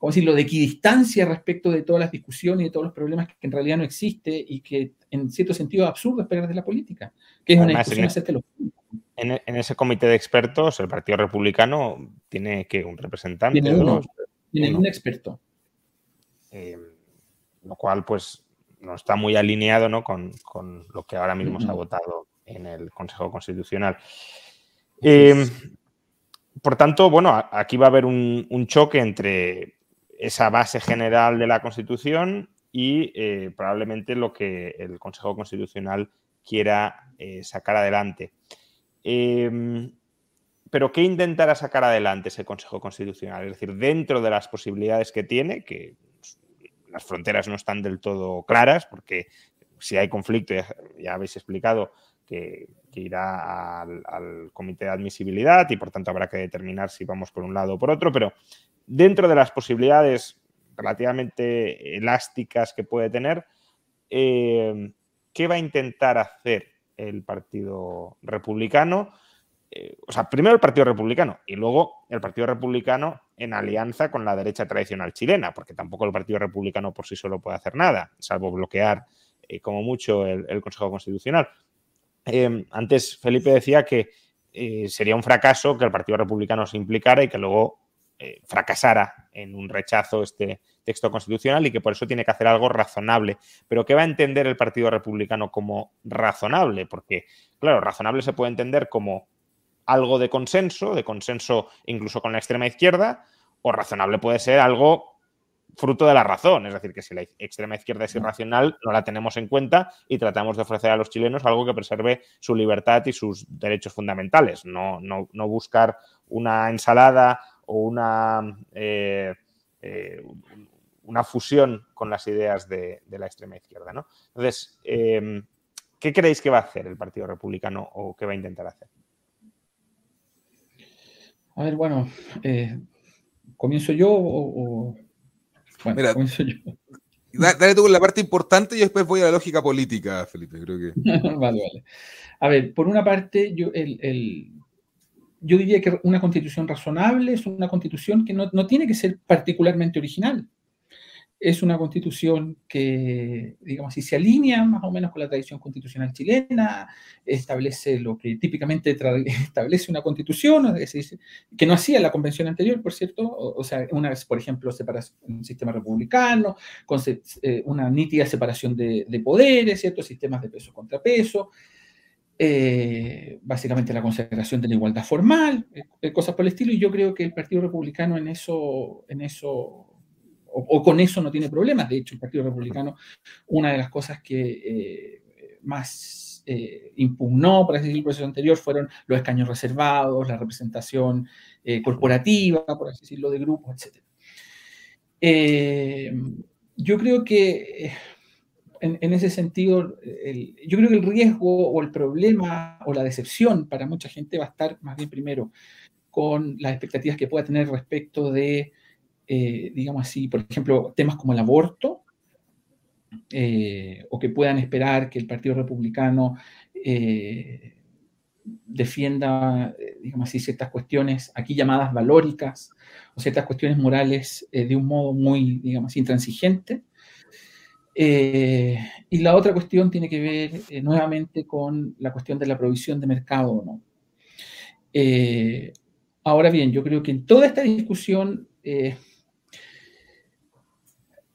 ¿cómo decirlo?, de equidistancia respecto de todas las discusiones y de todos los problemas que en realidad no existe y que en cierto sentido es absurdo esperar de la política, que es una discusión acerca de en, en, ese comité de expertos, el Partido Republicano tiene que un representante. Tiene, uno, tiene un experto. Eh, lo cual, pues, no está muy alineado ¿no? con, con lo que ahora mismo se ha votado en el Consejo Constitucional. Eh, por tanto, bueno, aquí va a haber un, un choque entre esa base general de la Constitución y eh, probablemente lo que el Consejo Constitucional quiera eh, sacar adelante. Em, pero ¿qué intentará sacar adelante ese Consejo Constitucional? Es decir, dentro de las posibilidades que tiene, que las fronteras no están del todo claras, porque si hay conflicto, ya, habéis explicado que, irá al, comité de admisibilidad y por tanto habrá que determinar si vamos por un lado o por otro, pero dentro de las posibilidades relativamente elásticas que puede tener, eh, ¿qué va a intentar hacer el Partido Republicano? Eh, o sea, primero el Partido Republicano y luego el Partido Republicano en alianza con la derecha tradicional chilena, porque tampoco el Partido Republicano por sí solo puede hacer nada, salvo bloquear eh, como mucho el, Consejo Constitucional. Em, antes Felipe decía que sería un fracaso que el Partido Republicano se implicara y que luego fracasara en un rechazo este texto constitucional y que por eso tiene que hacer algo razonable. Pero ¿qué va a entender el Partido Republicano como razonable? Porque, claro, razonable se puede entender como algo de consenso, de consenso incluso con la extrema izquierda, o razonable puede ser algo fruto de la razón, es decir, que si la extrema izquierda es irracional, no la tenemos en cuenta y tratamos de ofrecer a los chilenos algo que preserve su libertad y sus derechos fundamentales, no, no, buscar una ensalada o una, eh, eh, una fusión con las ideas de, la extrema izquierda. ¿no? Entonces, eh, ¿qué creéis que va a hacer el Partido Republicano o qué va a intentar hacer? A ver, bueno, eh, ¿comienzo yo o, Bueno, Mira, comienzo yo. Dale tú la parte importante y después voy a la lógica política, Felipe, creo que. vale, vale. A ver, por una parte, yo, el, yo diría que una constitución razonable es una constitución que no, no tiene que ser particularmente original es una constitución que, digamos así, se alinea más o menos con la tradición constitucional chilena, establece lo que típicamente establece una constitución, que no hacía la convención anterior, por cierto, o, sea, una vez, por ejemplo, separación, un sistema republicano, con eh, una nítida separación de, poderes, ¿cierto? sistemas de peso contra peso, eh, básicamente la consagración de la igualdad formal, eh, cosas por el estilo, y yo creo que el Partido Republicano en eso, en eso o, con eso no tiene problemas. De hecho, el Partido Republicano, una de las cosas que eh, más eh, impugnó, por así decirlo, el proceso anterior fueron los escaños reservados, la representación eh, corporativa, por así decirlo, de grupos, etc. yo creo que en, ese sentido, yo creo que el riesgo o el problema o la decepción para mucha gente va a estar más bien primero con las expectativas que pueda tener respecto de eh, digamos así, por ejemplo, temas como el aborto, eh, o que puedan esperar que el Partido Republicano eh, defienda, digamos así, ciertas cuestiones aquí llamadas valóricas o ciertas cuestiones morales de un modo muy, digamos así, intransigente. y la otra cuestión tiene que ver nuevamente con la cuestión de la provisión de mercado no. ahora bien, yo creo que en toda esta discusión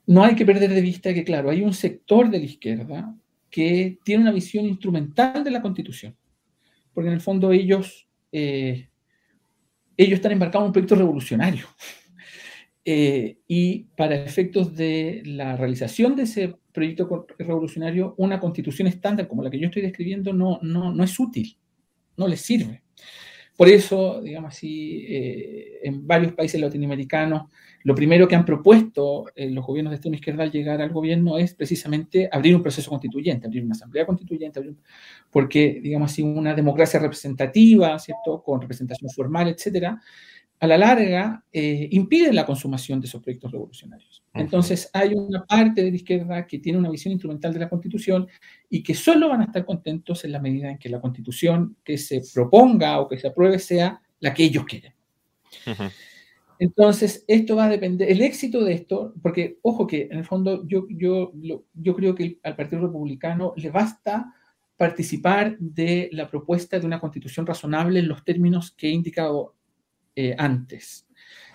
no hay que perder de vista que, claro, hay un sector de la izquierda que tiene una visión instrumental de la Constitución, porque en el fondo ellos, eh, ellos están embarcados en un proyecto revolucionario. Eh, y para efectos de la realización de ese proyecto revolucionario, una constitución estándar como la que yo estoy describiendo no, no, no es útil, no les sirve. Por eso, digamos así, eh, en varios países latinoamericanos lo primero que han propuesto eh, los gobiernos de extrema izquierda al llegar al gobierno es precisamente abrir un proceso constituyente, abrir una asamblea constituyente, porque, digamos así, una democracia representativa, ¿cierto?, con representación formal, etcétera, a la larga eh, impide la consumación de esos proyectos revolucionarios. Entonces, hay una parte de la izquierda que tiene una visión instrumental de la Constitución y que solo van a estar contentos en la medida en que la Constitución que se proponga o que se apruebe sea la que ellos quieren. Entonces, esto va a depender, el éxito de esto, porque ojo que en el fondo yo, yo, yo creo que al Partido Republicano le basta participar de la propuesta de una constitución razonable en los términos que he indicado eh, antes.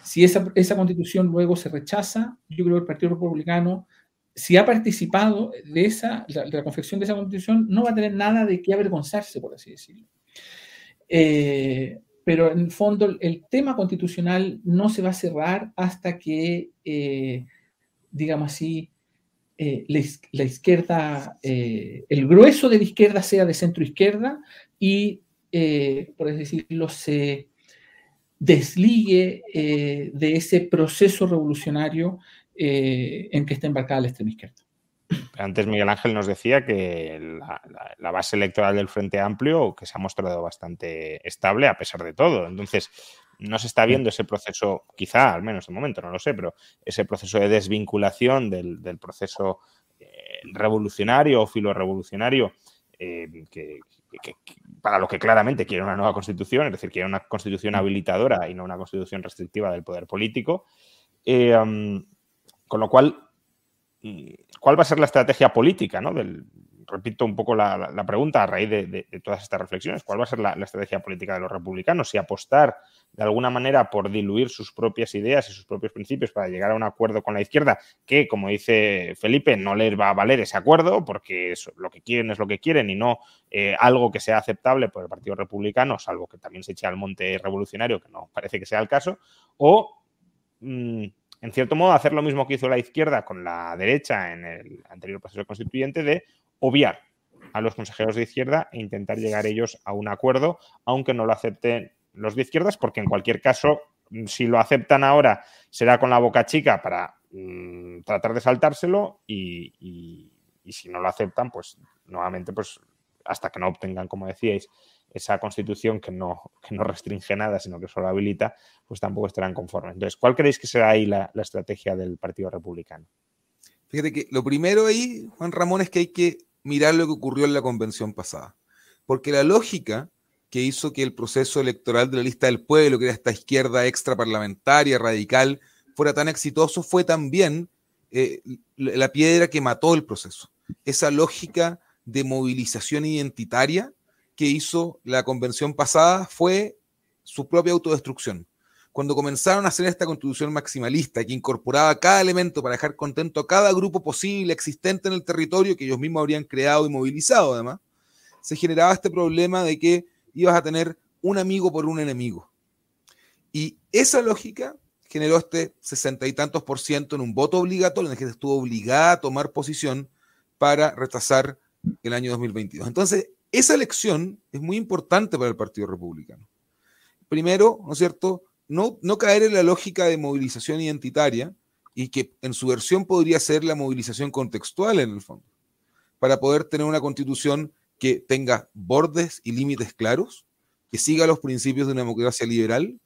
Si esa, esa constitución luego se rechaza, yo creo que el Partido Republicano, si ha participado de, esa, la confección de esa constitución, no va a tener nada de qué avergonzarse, por así decirlo. Eh, pero en el fondo el tema constitucional no se va a cerrar hasta que, eh, digamos así, la, izquierda, el grueso de la izquierda sea de centro izquierda y, por así decirlo, se desligue de ese proceso revolucionario en que está embarcada la extrema izquierda. Antes Miguel Ángel nos decía que la, base electoral del Frente Amplio que se ha mostrado bastante estable a pesar de todo. Entonces, no se está viendo ese proceso, quizá al menos de momento, no lo sé, pero ese proceso de desvinculación del, proceso eh, revolucionario o filorevolucionario eh, que, para lo que claramente quiere una nueva constitución, es decir, quiere una constitución habilitadora y no una constitución restrictiva del poder político. Eh, con lo cual, ¿cuál va a ser la estrategia política? ¿no? Del, repito un poco la, pregunta a raíz de, todas estas reflexiones. ¿Cuál va a ser la, estrategia política de los republicanos? Si apostar de alguna manera por diluir sus propias ideas y sus propios principios para llegar a un acuerdo con la izquierda, que, como dice Felipe, no les va a valer ese acuerdo porque lo que quieren es lo que quieren y no eh, algo que sea aceptable por el Partido Republicano, salvo que también se eche al monte revolucionario, que no parece que sea el caso, o... Mm, en cierto modo, hacer lo mismo que hizo la izquierda con la derecha en el anterior proceso constituyente de obviar a los consejeros de izquierda e intentar llegar ellos a un acuerdo, aunque no lo acepten los de izquierdas, porque en cualquier caso, si lo aceptan ahora, será con la boca chica para mm, tratar de saltárselo y, si no lo aceptan, pues nuevamente, pues hasta que no obtengan, como decíais, esa constitución que no, no restringe nada, sino que solo habilita, pues tampoco estarán conformes. Entonces, ¿cuál creéis que será ahí la estrategia del Partido Republicano? Fíjate que lo primero ahí, Juan Ramón, es que hay que mirar lo que ocurrió en la convención pasada. Porque la lógica que hizo que el proceso electoral de la lista del pueblo, que era esta izquierda extraparlamentaria, radical, fuera tan exitoso, fue también eh, la piedra que mató el proceso. Esa lógica de movilización identitaria que hizo la convención pasada fue su propia autodestrucción cuando comenzaron a hacer esta constitución maximalista que incorporaba cada elemento para dejar contento a cada grupo posible existente en el territorio que ellos mismos habrían creado y movilizado además, se generaba este problema de que ibas a tener un amigo por un enemigo. Y esa lógica generó este sesenta y tantos por ciento en un voto obligatorio, en el que se estuvo obligada a tomar posición para rechazar el año 2022. Entonces, esa elección es muy importante para el Partido Republicano. Primero, ¿no es cierto?, no, caer en la lógica de movilización identitaria y que en su versión podría ser la movilización contextual en el fondo, para poder tener una constitución que tenga bordes y límites claros, que siga los principios de una democracia liberal,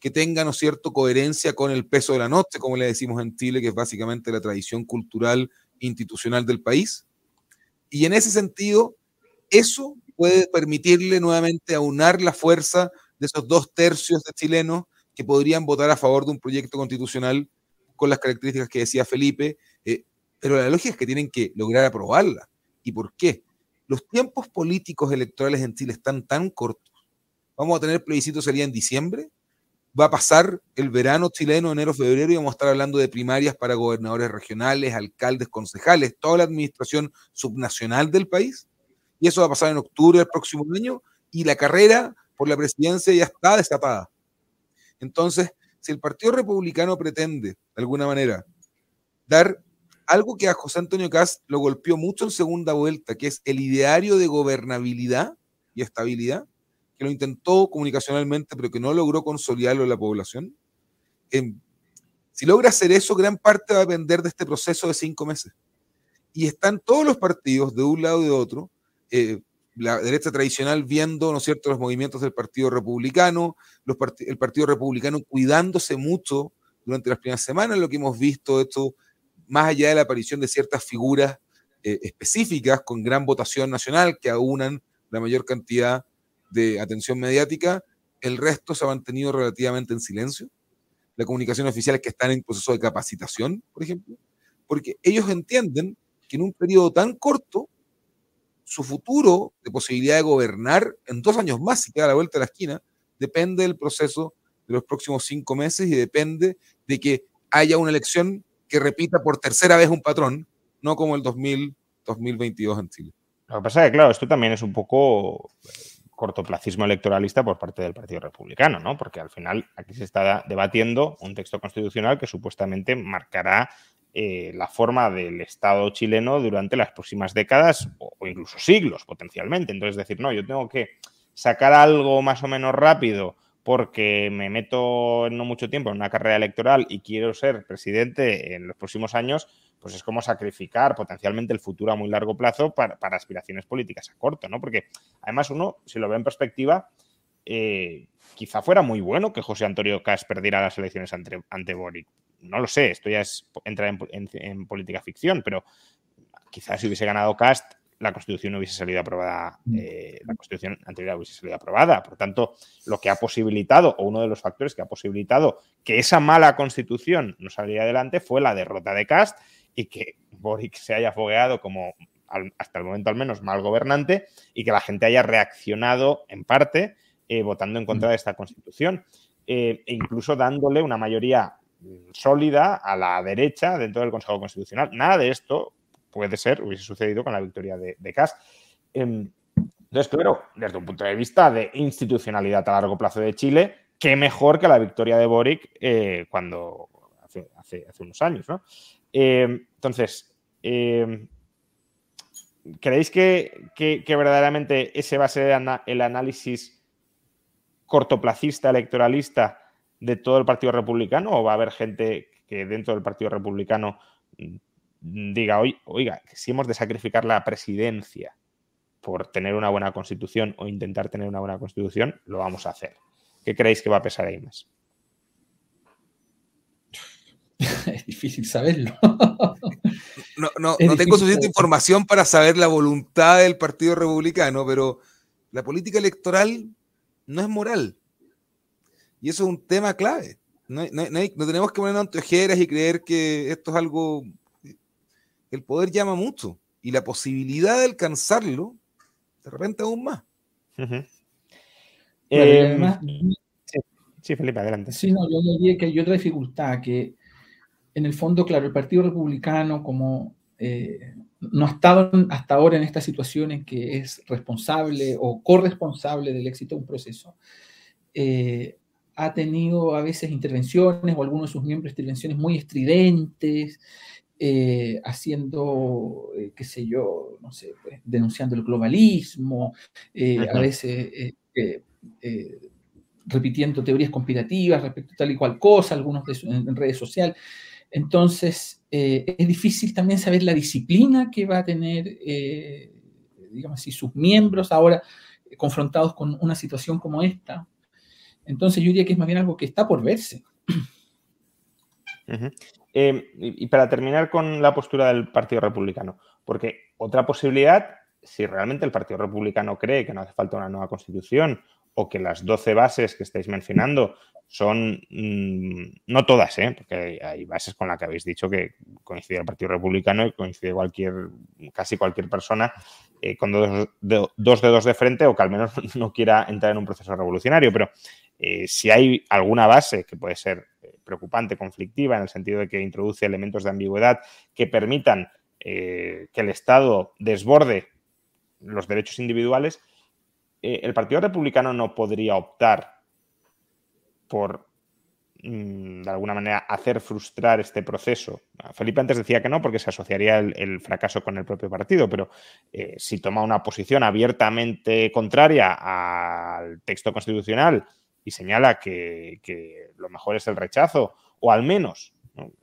que tenga, ¿no cierto?, coherencia con el peso de la noche, como le decimos en Chile, que es básicamente la tradición cultural institucional del país. Y en ese sentido, eso puede permitirle nuevamente aunar la fuerza de esos dos tercios de chilenos que podrían votar a favor de un proyecto constitucional con las características que decía Felipe, eh, pero la lógica es que tienen que lograr aprobarla. ¿Y por qué? Los tiempos políticos electorales en Chile están tan cortos. Vamos a tener plebiscito sería en diciembre, va a pasar el verano chileno, enero, febrero, y vamos a estar hablando de primarias para gobernadores regionales, alcaldes, concejales, toda la administración subnacional del país. Y eso va a pasar en octubre del próximo año, y la carrera por la presidencia ya está destapada. Entonces, si el Partido Republicano pretende, de alguna manera, dar algo que a José Antonio Cast lo golpeó mucho en segunda vuelta, que es el ideario de gobernabilidad y estabilidad, que lo intentó comunicacionalmente, pero que no logró consolidarlo en la población. Em, si logra hacer eso, gran parte va a depender de este proceso de cinco meses. Y están todos los partidos, de un lado y de otro, eh, la derecha tradicional viendo, ¿no cierto?, los movimientos del Partido Republicano, el Partido Republicano cuidándose mucho durante las primeras semanas, lo que hemos visto esto, más allá de la aparición de ciertas figuras eh, específicas con gran votación nacional que aunan la mayor cantidad de atención mediática, el resto se ha mantenido relativamente en silencio. La comunicación oficial es que están en proceso de capacitación, por ejemplo, porque ellos entienden que en un periodo tan corto su futuro de posibilidad de gobernar en dos años más, si queda la vuelta de la esquina, depende del proceso de los próximos cinco meses y depende de que haya una elección que repita por tercera vez un patrón, no como el 2000, 2022 en Chile. Lo que pasa es que, claro, esto también es un poco eh, cortoplacismo electoralista por parte del Partido Republicano, ¿no? Porque al final aquí se está debatiendo un texto constitucional que supuestamente marcará eh, la forma del Estado chileno durante las próximas décadas o, incluso siglos potencialmente. Entonces, decir, no, yo tengo que sacar algo más o menos rápido porque me meto en no mucho tiempo en una carrera electoral y quiero ser presidente en los próximos años, pues es como sacrificar potencialmente el futuro a muy largo plazo para, aspiraciones políticas a corto, ¿no? Porque además uno, si lo ve en perspectiva, eh, quizá fuera muy bueno que José Antonio Cas perdiera las elecciones ante, ante Boric. No lo sé, esto ya es entrar en, política ficción, pero quizás si hubiese ganado Cast, la Constitución no hubiese salido aprobada, mm. eh, la Constitución anterior hubiese salido aprobada. Por tanto, lo que ha posibilitado, o uno de los factores que ha posibilitado que esa mala Constitución no saliera adelante fue la derrota de Cast y que Boric se haya fogueado como, hasta el momento al menos, mal gobernante y que la gente haya reaccionado en parte eh, votando en contra mm. de esta Constitución eh, e incluso dándole una mayoría sólida a la derecha dentro del Consejo Constitucional. Nada de esto puede ser, hubiese sucedido con la victoria de, de em, entonces, claro, desde un punto de vista de institucionalidad a largo plazo de Chile, qué mejor que la victoria de Boric eh, cuando hace, hace, unos años, ¿no? Em, entonces, em, ¿creéis que, verdaderamente ese va a ser el análisis cortoplacista, electoralista de todo el Partido Republicano o va a haber gente que dentro del Partido Republicano diga, oiga, si hemos de sacrificar la presidencia por tener una buena constitución o intentar tener una buena constitución, lo vamos a hacer. ¿Qué creéis que va a pesar ahí más? Es difícil saberlo. No, tengo suficiente información para saber la voluntad del Partido Republicano, pero la política electoral no es moral. Y eso es un tema clave. No, tenemos que poner anteojeras y creer que esto es algo el poder llama mucho y la posibilidad de alcanzarlo, de repente aún más. Em, sí, Felipe, adelante. Sí, no, yo diría que hay otra dificultad, que en el fondo, claro, el Partido Republicano como eh, no ha estado hasta ahora en esta situación en que es responsable o corresponsable del éxito de un proceso, eh, ha tenido a veces intervenciones o algunos de sus miembros intervenciones muy estridentes, eh, haciendo, eh, qué sé yo, no sé, pues, denunciando el globalismo, eh, a veces repitiendo teorías conspirativas respecto a tal y cual cosa, algunos en, redes sociales. Entonces, es difícil también saber la disciplina que va a tener, digamos así, sus miembros ahora confrontados con una situación como esta. Entonces, yo diría que es más bien algo que está por verse. Em, y, para terminar con la postura del Partido Republicano, porque otra posibilidad, si realmente el Partido Republicano cree que no hace falta una nueva constitución o que las 12 bases que estáis mencionando son, mm, no todas, ¿eh? porque hay bases con las que habéis dicho que coincide el Partido Republicano y coincide cualquier, casi cualquier persona eh, con dos, dos, dedos de frente o que al menos no quiera entrar en un proceso revolucionario. Pero eh, si hay alguna base que puede ser preocupante, conflictiva, en el sentido de que introduce elementos de ambigüedad que permitan eh, que el Estado desborde los derechos individuales, eh, el Partido Republicano no podría optar por, mm, de alguna manera, hacer frustrar este proceso. Felipe antes decía que no, porque se asociaría el, fracaso con el propio partido, pero eh, si toma una posición abiertamente contraria al texto constitucional, y señala que, lo mejor es el rechazo, o al menos,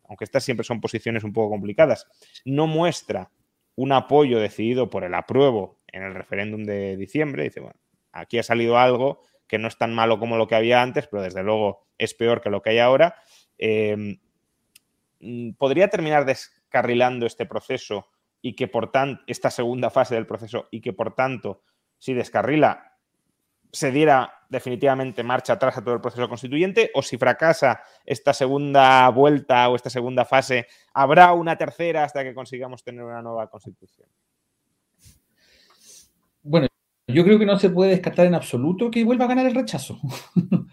aunque estas siempre son posiciones un poco complicadas, no muestra un apoyo decidido por el apruebo en el referéndum de diciembre, dice, bueno, aquí ha salido algo que no es tan malo como lo que había antes, pero desde luego es peor que lo que hay ahora, em, podría terminar descarrilando este proceso y que por tanto, esta segunda fase del proceso, y que por tanto, si descarrila, se diera definitivamente marcha atrás a todo el proceso constituyente o si fracasa esta segunda vuelta o esta segunda fase, habrá una tercera hasta que consigamos tener una nueva constitución. Bueno, yo creo que no se puede descartar en absoluto que vuelva a ganar el rechazo.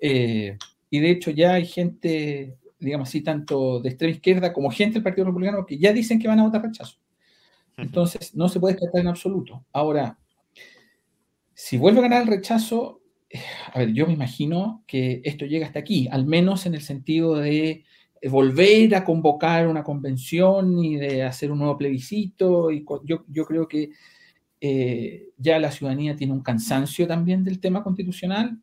Eh, y de hecho ya hay gente, digamos así, tanto de extrema izquierda como gente del Partido Republicano que ya dicen que van a votar rechazo. Entonces, no se puede descartar en absoluto. Ahora, si vuelve a ganar el rechazo, eh, a ver, yo me imagino que esto llega hasta aquí, al menos en el sentido de volver a convocar una convención y de hacer un nuevo plebiscito. Y yo, yo creo que eh, ya la ciudadanía tiene un cansancio también del tema constitucional.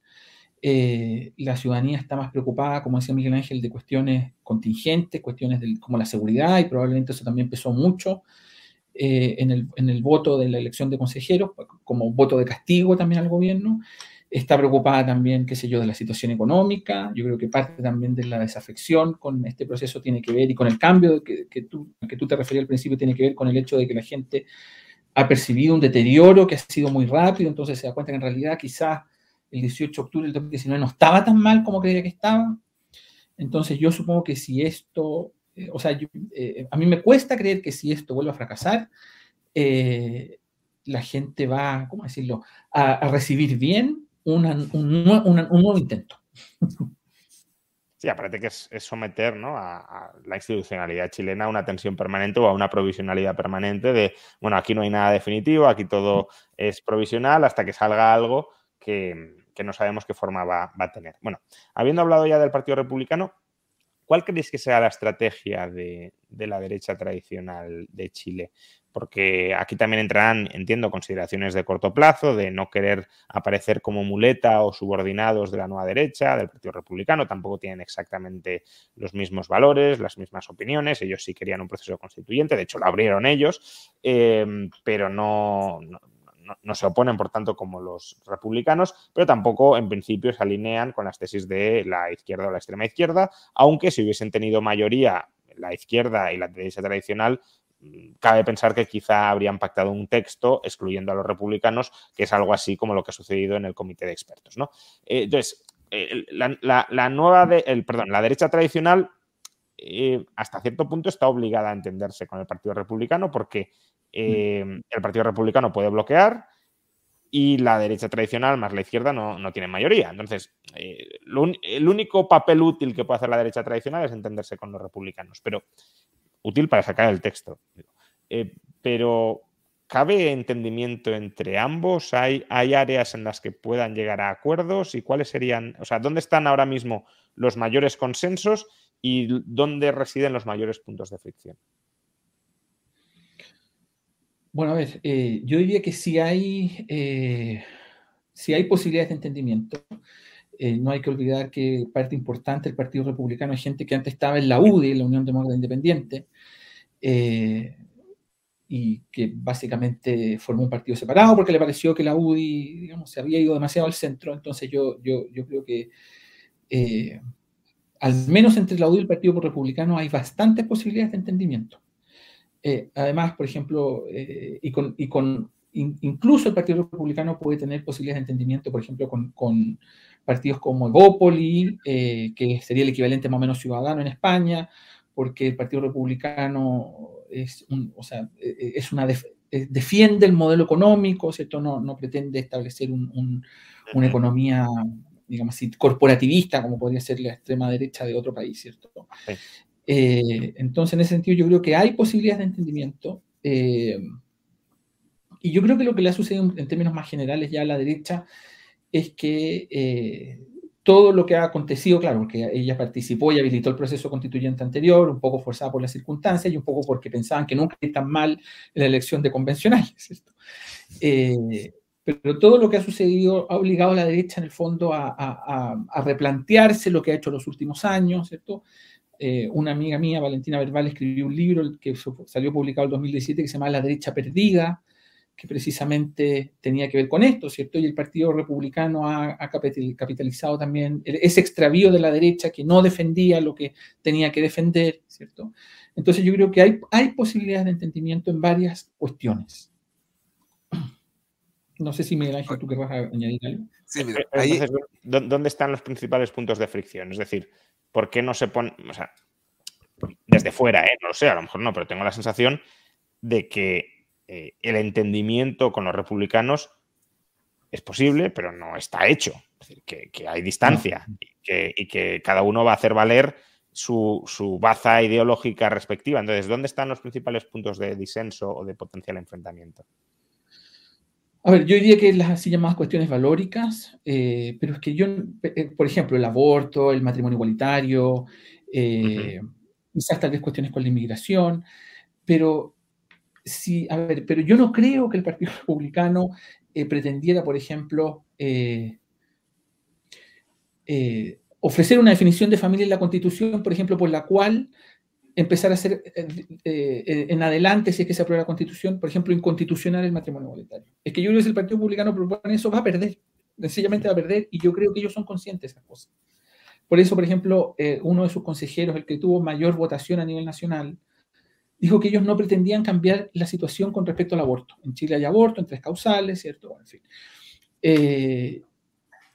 Eh, la ciudadanía está más preocupada, como decía Miguel Ángel, de cuestiones contingentes, cuestiones como la seguridad, y probablemente eso también pesó mucho eh, en, el, en, el, voto de la elección de consejeros, como voto de castigo también al gobierno. Está preocupada también, qué sé yo, de la situación económica. Yo creo que parte también de la desafección con este proceso tiene que ver, y con el cambio que, que, tú, que tú te referías al principio, tiene que ver con el hecho de que la gente ha percibido un deterioro que ha sido muy rápido, entonces se da cuenta que en realidad quizás el 18 de octubre del 2019 no estaba tan mal como creía que estaba. Entonces yo supongo que si esto, eh, o sea, eh, a mí me cuesta creer que si esto vuelve a fracasar, eh, la gente va, ¿cómo decirlo?, a, recibir bien un, nuevo intento. Sí, aparte que es, someter a, la institucionalidad chilena a una tensión permanente o a una provisionalidad permanente de, bueno, aquí no hay nada definitivo, aquí todo es provisional hasta que salga algo que, no sabemos qué forma va, a tener. Bueno, habiendo hablado ya del Partido Republicano, ¿cuál creéis que sea la estrategia de, la derecha tradicional de Chile? Porque aquí también entrarán, entiendo, consideraciones de corto plazo, de no querer aparecer como muleta o subordinados de la nueva derecha, del Partido Republicano, tampoco tienen exactamente los mismos valores, las mismas opiniones, ellos sí querían un proceso constituyente, de hecho lo abrieron ellos, eh, pero no no, se oponen, por tanto, como los republicanos, pero tampoco en principio se alinean con las tesis de la izquierda o la extrema izquierda, aunque si hubiesen tenido mayoría la izquierda y la derecha tradicional, mm, cabe pensar que quizá habrían pactado un texto excluyendo a los republicanos, que es algo así como lo que ha sucedido en el comité de expertos. ¿no? Eh, entonces, eh, la, nueva, el, perdón, la derecha tradicional eh, hasta cierto punto está obligada a entenderse con el Partido Republicano porque Em, el Partido Republicano puede bloquear y la derecha tradicional más la izquierda no, no tienen mayoría. Entonces, eh, el único papel útil que puede hacer la derecha tradicional es entenderse con los republicanos, pero útil para sacar el texto. Eh, pero ¿cabe entendimiento entre ambos? ¿Hay, ¿Hay áreas en las que puedan llegar a acuerdos? ¿Y cuáles serían, o sea, dónde están ahora mismo los mayores consensos y dónde residen los mayores puntos de fricción? Bueno, a ver, eh, yo diría que si hay, eh, si hay posibilidades de entendimiento, eh, no hay que olvidar que parte importante del Partido Republicano es gente que antes estaba en la UDI, la Unión Demócrata Independiente, y que básicamente formó un partido separado porque le pareció que la UDI, digamos, se había ido demasiado al centro. Entonces yo, yo, yo creo que al menos entre la UDI y el Partido Republicano hay bastantes posibilidades de entendimiento. Eh, además, por ejemplo, eh, y con, y con incluso el Partido Republicano puede tener posibilidades de entendimiento, por ejemplo, con, con partidos como Evópoli, eh, que sería el equivalente más o menos ciudadano en España, porque el Partido Republicano es, o sea, es una defiende el modelo económico, ¿cierto? No, no pretende establecer un, una economía, digamos así, corporativista, como podría ser la extrema derecha de otro país, ¿cierto? Eh, entonces, en ese sentido, yo creo que hay posibilidades de entendimiento. Eh, y yo creo que lo que le ha sucedido en términos más generales ya a la derecha es que eh, todo lo que ha acontecido, claro, porque ella participó y habilitó el proceso constituyente anterior, un poco forzada por las circunstancias y un poco porque pensaban que nunca tan mal en la elección de convencionales. pero todo lo que ha sucedido ha obligado a la derecha, en el fondo, a, a replantearse lo que ha hecho los últimos años, ¿cierto? Eh, una amiga mía, Valentina Verbal, escribió un libro que salió publicado en 2017 que se llama La derecha perdida, que precisamente tenía que ver con esto, ¿cierto? Y el Partido Republicano ha, capitalizado también ese extravío de la derecha que no defendía lo que tenía que defender, ¿cierto? Entonces yo creo que hay, hay posibilidades de entendimiento en varias cuestiones. No sé si Miguel Ángel, tú querrás añadir algo. Sí, Entonces, ¿dónde están los principales puntos de fricción? Es decir, ¿por qué no se pone, o sea, desde fuera, ¿eh? no lo sé, a lo mejor no, pero tengo la sensación de que eh, el entendimiento con los republicanos es posible, pero no está hecho. Es decir, que, hay distancia y, que, cada uno va a hacer valer su, baza ideológica respectiva. Entonces, ¿dónde están los principales puntos de disenso o de potencial enfrentamiento? A ver, yo diría que las así llamadas cuestiones valóricas, eh, pero es que yo, eh, por ejemplo, el aborto, el matrimonio igualitario, eh, quizás tal vez cuestiones con la inmigración, pero sí, a ver, pero yo no creo que el Partido Republicano pretendiera, por ejemplo, ofrecer una definición de familia en la Constitución, por ejemplo, por la cual empezar a hacer en adelante, si es que se aprueba la Constitución, por ejemplo, inconstitucional el matrimonio voluntario. Es que yo creo que si el Partido Republicano propone eso, va a perder, sencillamente va a perder, y yo creo que ellos son conscientes de esas cosas. Por eso, por ejemplo, uno de sus consejeros, el que tuvo mayor votación a nivel nacional, dijo que ellos no pretendían cambiar la situación con respecto al aborto. En Chile hay aborto en tres causales, ¿cierto? en fin. Eh,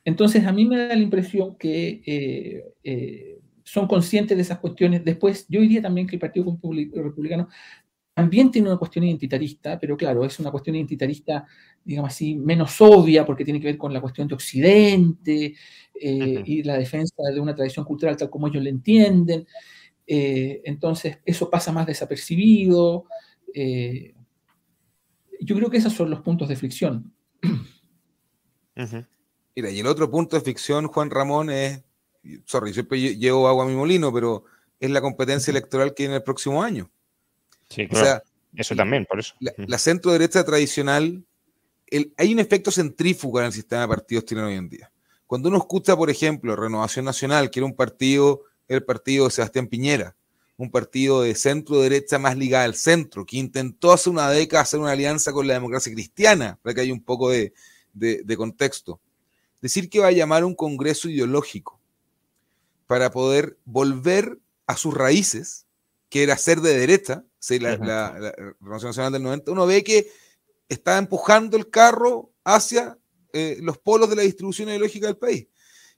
entonces, a mí me da la impresión que eh, eh, son conscientes de esas cuestiones. Después, yo diría también que el Partido Republicano también tiene una cuestión identitarista, pero claro, es una cuestión identitarista, digamos así, menos obvia, porque tiene que ver con la cuestión de Occidente y la defensa de una tradición cultural tal como ellos la entienden. Eh, entonces, eso pasa más desapercibido. Eh, yo creo que esos son los puntos de fricción. Mira, y el otro punto de fricción, Juan Ramón, es, sorry, siempre llevo agua a mi molino, pero es la competencia electoral que viene el próximo año. Sí, claro. eso también, por eso. La, centro derecha tradicional, hay un efecto centrífugo en el sistema de partidos tiene hoy en día. Cuando uno escucha, por ejemplo, Renovación Nacional, que era un partido el partido de Sebastián Piñera, un partido de centro derecha más ligado al centro, que intentó hace una década hacer una alianza con la democracia cristiana, para que haya un poco de, contexto. Decir que va a llamar un congreso ideológico para poder volver a sus raíces, que era ser de derecha, la, la, Nacional del 90, uno ve que está empujando el carro hacia eh, los polos de la distribución ideológica del país.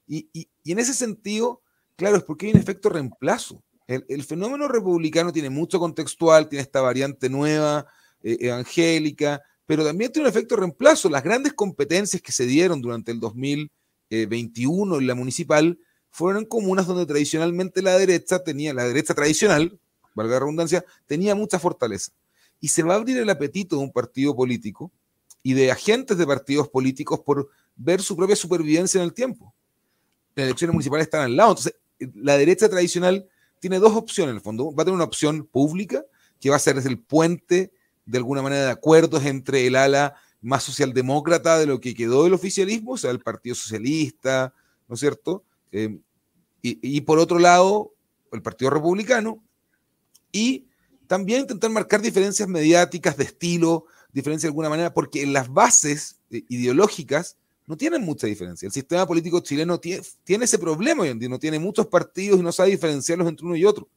y en ese sentido, Claro, es porque hay un efecto reemplazo. El, fenómeno republicano tiene mucho contextual, tiene esta variante nueva, eh, evangélica, pero también tiene un efecto reemplazo. Las grandes competencias que se dieron durante el 2021 en la municipal fueron comunas donde tradicionalmente la derecha tenía, la derecha tradicional, valga la redundancia, tenía mucha fortaleza. Y se va a abrir el apetito de un partido político y de agentes de partidos políticos por ver su propia supervivencia en el tiempo. Las elecciones municipales están al lado. Entonces, la derecha tradicional tiene dos opciones en el fondo. Va a tener una opción pública, que va a ser el puente, de alguna manera, de acuerdos entre el ala más socialdemócrata de lo que quedó del oficialismo, o sea, el Partido Socialista, ¿no es cierto? Eh, y, por otro lado, el Partido Republicano, y también intentar marcar diferencias mediáticas de estilo, diferencias de alguna manera, porque en las bases eh, ideológicas no tienen mucha diferencia. El sistema político chileno tiene, ese problema hoy en día, no tiene muchos partidos y no sabe diferenciarlos entre uno y otro.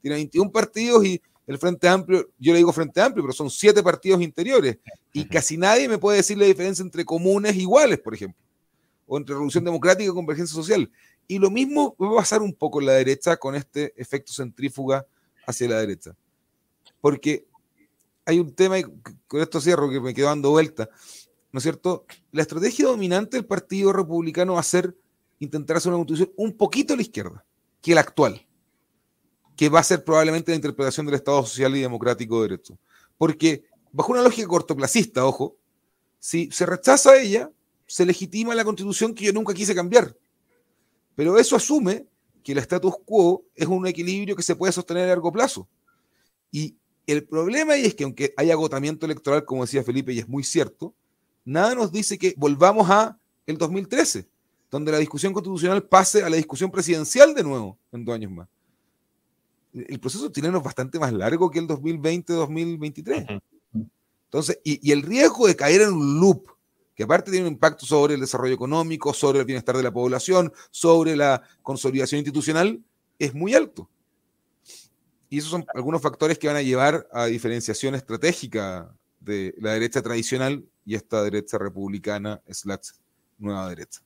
Tiene 21 partidos y el Frente Amplio, yo le digo Frente Amplio, pero son siete partidos interiores y casi nadie me puede decir la diferencia entre comunes iguales, por ejemplo, o entre Revolución Democrática y Convergencia Social. Y lo mismo va a pasar un poco en la derecha con este efecto centrífuga hacia la derecha. Porque hay un tema, y con esto cierro, que me quedo dando vuelta ¿no es cierto? La estrategia dominante del Partido Republicano va a ser intentar hacer una constitución un poquito a la izquierda que la actual, que va a ser probablemente la interpretación del Estado Social y Democrático de Derecho. Porque bajo una lógica cortoplacista, ojo, si se rechaza ella, se legitima la constitución que yo nunca quise cambiar. Pero eso asume que el status quo es un equilibrio que se puede sostener a largo plazo. Y el problema ahí es que aunque hay agotamiento electoral, como decía Felipe, y es muy cierto, nada nos dice que volvamos a el 2013, donde la discusión constitucional pase a la discusión presidencial de nuevo en dos años más. El proceso chileno es bastante más largo que el 2020-2023. Entonces, y, el riesgo de caer en un loop, que aparte tiene un impacto sobre el desarrollo económico, sobre el bienestar de la población, sobre la consolidación institucional, es muy alto. Y esos son algunos factores que van a llevar a diferenciación estratégica de la derecha tradicional y esta derecha republicana slash nueva derecha.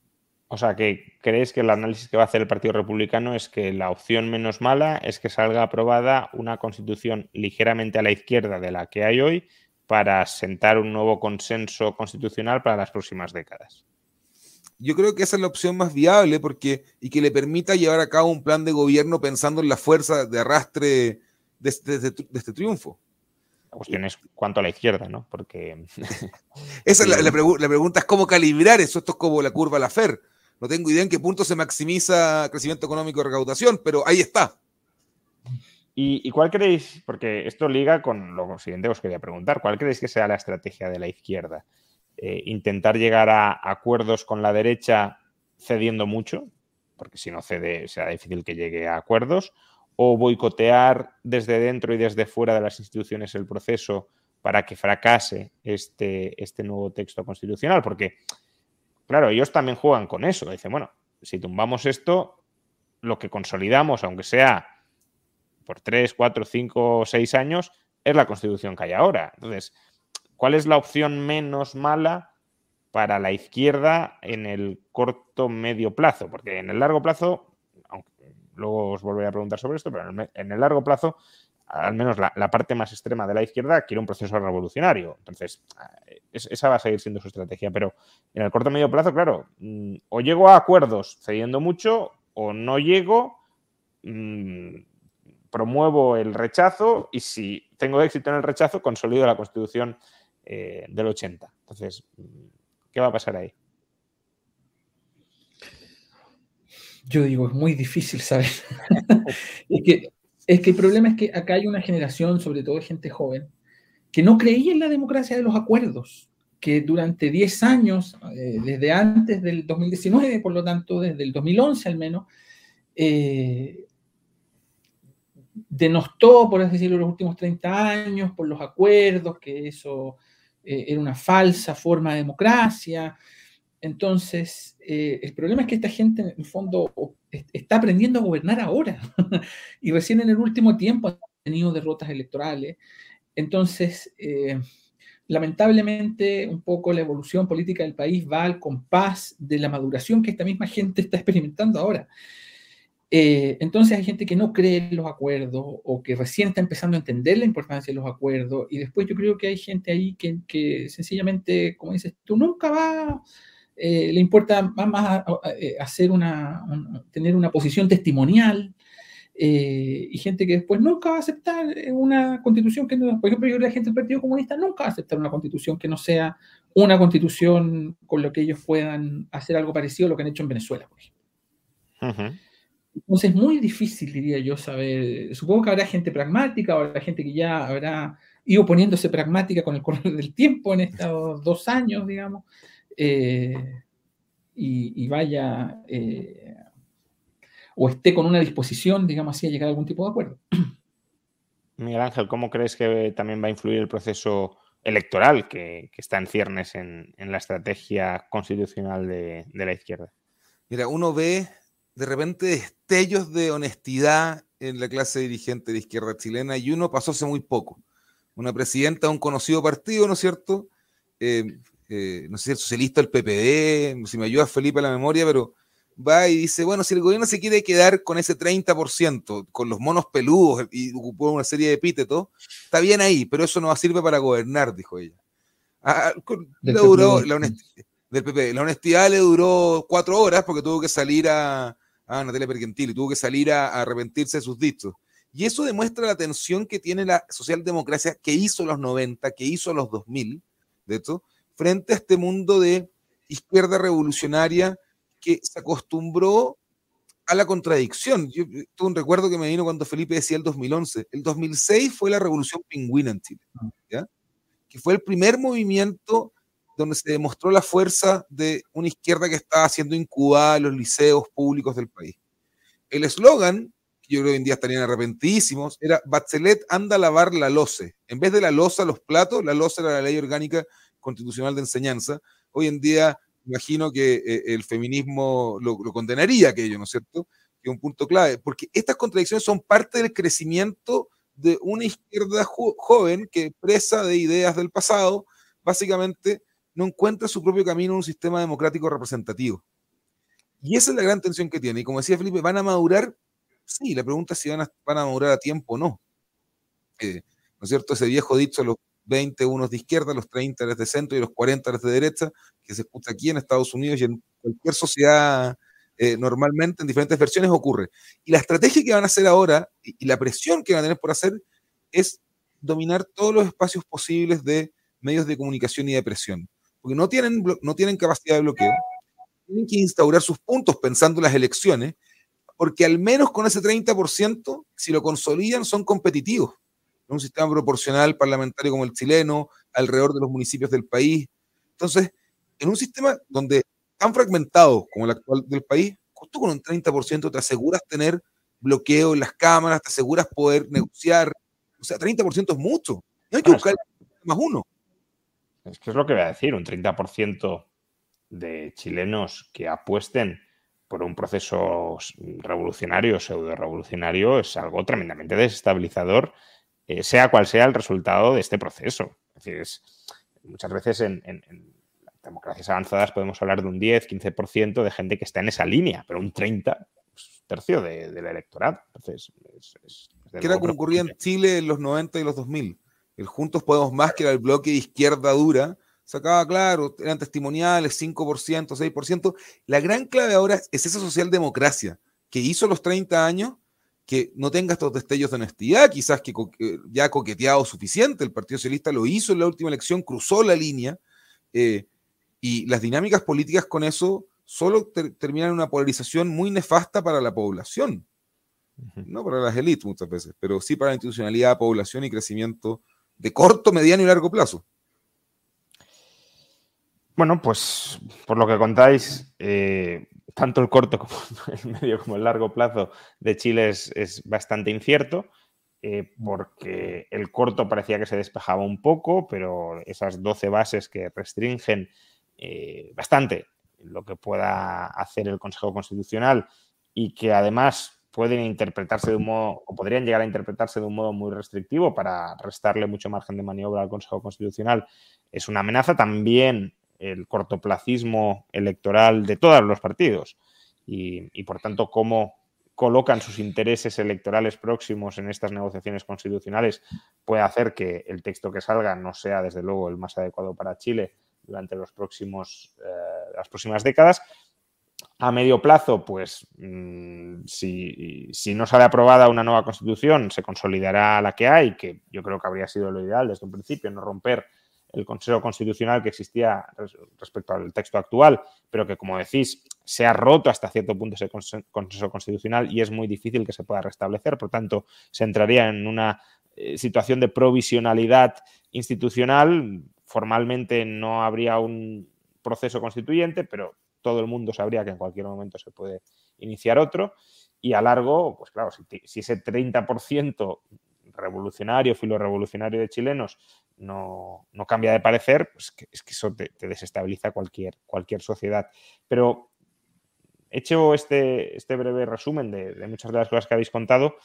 O sea, que crees que el análisis que va a hacer el Partido Republicano es que la opción menos mala es que salga aprobada una constitución ligeramente a la izquierda de la que hay hoy para sentar un nuevo consenso constitucional para las próximas décadas. Yo creo que esa es la opción más viable porque y que le permita llevar a cabo un plan de gobierno pensando en la fuerza de arrastre de este triunfo. La cuestión es cuánto a la izquierda, ¿no? Porque. Esa es la, la, pregunta es cómo calibrar eso. Esto es como la curva la FER. No tengo idea en qué punto se maximiza crecimiento económico y recaudación, pero ahí está. ¿Y, cuál creéis? Porque esto liga con lo siguiente que os quería preguntar. ¿Cuál creéis que sea la estrategia de la izquierda? Eh, ¿Intentar llegar a acuerdos con la derecha cediendo mucho? porque si no cede será difícil que llegue a acuerdos, o boicotear desde dentro y desde fuera de las instituciones el proceso para que fracase este, este nuevo texto constitucional, porque, claro, ellos también juegan con eso, dicen, bueno, si tumbamos esto, lo que consolidamos, aunque sea por tres, cuatro, cinco, seis años, es la constitución que hay ahora. Entonces, ¿cuál es la opción menos mala para la izquierda en el corto medio plazo? Porque en el largo plazo, luego os volveré a preguntar sobre esto, pero en el, largo plazo, al menos la, parte más extrema de la izquierda quiere un proceso revolucionario. Entonces, esa va a seguir siendo su estrategia. Pero en el corto medio plazo, claro, mm, o llego a acuerdos cediendo mucho o no llego. Promuevo el rechazo y si tengo éxito en el rechazo, consolido la constitución eh, del 80. Entonces, ¿qué va a pasar ahí? Yo digo, es muy difícil saber. es, que, es que el problema es que acá hay una generación, sobre todo gente joven, que no creía en la democracia de los acuerdos, que durante 10 años, eh, desde antes del 2019, por lo tanto, desde el 2011 al menos, eh, denostó, por así decirlo, los últimos 30 años por los acuerdos, que eso eh, era una falsa forma de democracia. Entonces, eh, el problema es que esta gente, en el fondo, está aprendiendo a gobernar ahora y recién en el último tiempo ha tenido derrotas electorales. Entonces, eh, lamentablemente, un poco la evolución política del país va al compás de la maduración que esta misma gente está experimentando ahora. Eh, entonces hay gente que no cree en los acuerdos o que recién está empezando a entender la importancia de los acuerdos y después yo creo que hay gente ahí que, sencillamente, como dices, tú nunca va, eh, le importa más, eh, hacer una, tener una posición testimonial y gente que después nunca va a aceptar una constitución que no, por ejemplo, yo la gente del Partido Comunista nunca va a aceptar una constitución que no sea una constitución con lo que ellos puedan hacer algo parecido a lo que han hecho en Venezuela, por ejemplo. Entonces es muy difícil, diría yo, saber. Supongo que habrá gente pragmática, o habrá gente que ya habrá ido poniéndose pragmática con el correr del tiempo en estos dos años, digamos, eh, y, vaya, eh, o esté con una disposición, digamos así, a llegar a algún tipo de acuerdo. Miguel Ángel, ¿cómo crees que también va a influir el proceso electoral que, está en ciernes en, la estrategia constitucional de la izquierda? Mira, uno ve de repente destellos de honestidad en la clase dirigente de izquierda chilena y uno pasó hace muy poco. Una presidenta de un conocido partido, ¿no es cierto? Eh, eh, no sé si el socialista, el PPD, si me ayuda Felipe a la memoria, pero va y dice, bueno, si el gobierno se quiere quedar con ese 30%, con los monos peludos y ocupó una serie de epítetos, está bien ahí, pero eso no sirve para gobernar, dijo ella. Ah, duró, la, honestidad, del PP, la honestidad le duró cuatro horas porque tuvo que salir a, ah, Natalia Pergentili, tuvo que salir a, arrepentirse de sus dichos. Y eso demuestra la tensión que tiene la socialdemocracia que hizo los 90, que hizo los 2000, de hecho, frente a este mundo de izquierda revolucionaria que se acostumbró a la contradicción. Yo tuve un recuerdo que me vino cuando Felipe decía el 2011. El 2006 fue la revolución pingüina en Chile, ¿ya? que fue el primer movimiento donde se demostró la fuerza de una izquierda que estaba siendo incubada en los liceos públicos del país. El eslogan, que yo creo que hoy en día estarían arrepentidísimos, era Bachelet anda a lavar la loce. En vez de la loza, los platos, la loza era la ley orgánica constitucional de enseñanza. Hoy en día, imagino que eh, el feminismo lo, condenaría aquello, ¿no es cierto? Que es un punto clave, porque estas contradicciones son parte del crecimiento de una izquierda joven que presa de ideas del pasado, básicamente no encuentra su propio camino en un sistema democrático representativo. Y esa es la gran tensión que tiene. Y como decía Felipe, ¿van a madurar? Sí, la pregunta es si van a, van a madurar a tiempo o no. Eh, ¿No es cierto? Ese viejo dicho, los 20 unos de izquierda, los 30 de centro y los 40 de derecha, que se escucha aquí en Estados Unidos y en cualquier sociedad eh, normalmente en diferentes versiones ocurre. Y la estrategia que van a hacer ahora y, y la presión que van a tener por hacer es dominar todos los espacios posibles de medios de comunicación y de presión porque no tienen, no tienen capacidad de bloqueo, tienen que instaurar sus puntos pensando en las elecciones, porque al menos con ese 30%, si lo consolidan, son competitivos. En un sistema proporcional parlamentario como el chileno, alrededor de los municipios del país. Entonces, en un sistema donde tan fragmentado como el actual del país, tú con un 30% te aseguras tener bloqueo en las cámaras, te aseguras poder negociar. O sea, 30% es mucho. No hay que buscar más uno. Es que es lo que voy a decir, un 30% de chilenos que apuesten por un proceso revolucionario, pseudo revolucionario, es algo tremendamente desestabilizador, eh, sea cual sea el resultado de este proceso. Es decir, muchas veces en, democracias avanzadas podemos hablar de un 10, 15% de gente que está en esa línea, pero un 30, pues, tercio del electorado. Entonces, es, ¿Qué era como ocurría en Chile en los 90 y los 2000? El Juntos Podemos Más, que era el bloque de izquierda dura, sacaba, claro, eran testimoniales, 5%, 6%. La gran clave ahora es esa socialdemocracia que hizo los 30 años que no tenga estos destellos de honestidad, quizás que ya ha coqueteado suficiente. El Partido Socialista lo hizo en la última elección, cruzó la línea, eh, y las dinámicas políticas con eso solo terminan en una polarización muy nefasta para la población. No para las élites muchas veces, pero sí para la institucionalidad, población y crecimiento de corto, mediano y largo plazo. Bueno, pues por lo que contáis, eh, tanto el corto como el medio como el largo plazo de Chile es, bastante incierto, eh, porque el corto parecía que se despejaba un poco, pero esas 12 bases que restringen eh, bastante lo que pueda hacer el Consejo Constitucional y que además pueden interpretarse de un modo, o podrían llegar a interpretarse de un modo muy restrictivo para restarle mucho margen de maniobra al Consejo Constitucional, es una amenaza. También el cortoplacismo electoral de todos los partidos y, por tanto cómo colocan sus intereses electorales próximos en estas negociaciones constitucionales puede hacer que el texto que salga no sea desde luego el más adecuado para Chile durante los próximos, eh, las próximas décadas. A medio plazo, pues mm, si, si, no sale aprobada una nueva constitución, se consolidará la que hay, que yo creo que habría sido lo ideal desde un principio, no romper el Consejo Constitucional que existía respecto al texto actual, pero que, como decís, se ha roto hasta cierto punto ese Consejo Constitucional y es muy difícil que se pueda restablecer. Por tanto, se entraría en una eh, situación de provisionalidad institucional. Formalmente no habría un proceso constituyente, pero todo el mundo sabría que en cualquier momento se puede iniciar otro. Y a largo, pues claro, si, ese 30% revolucionario, filo revolucionario de chilenos no, cambia de parecer, pues es que eso te, desestabiliza cualquier, cualquier sociedad. Pero hecho este, este breve resumen de, muchas de las cosas que habéis contado,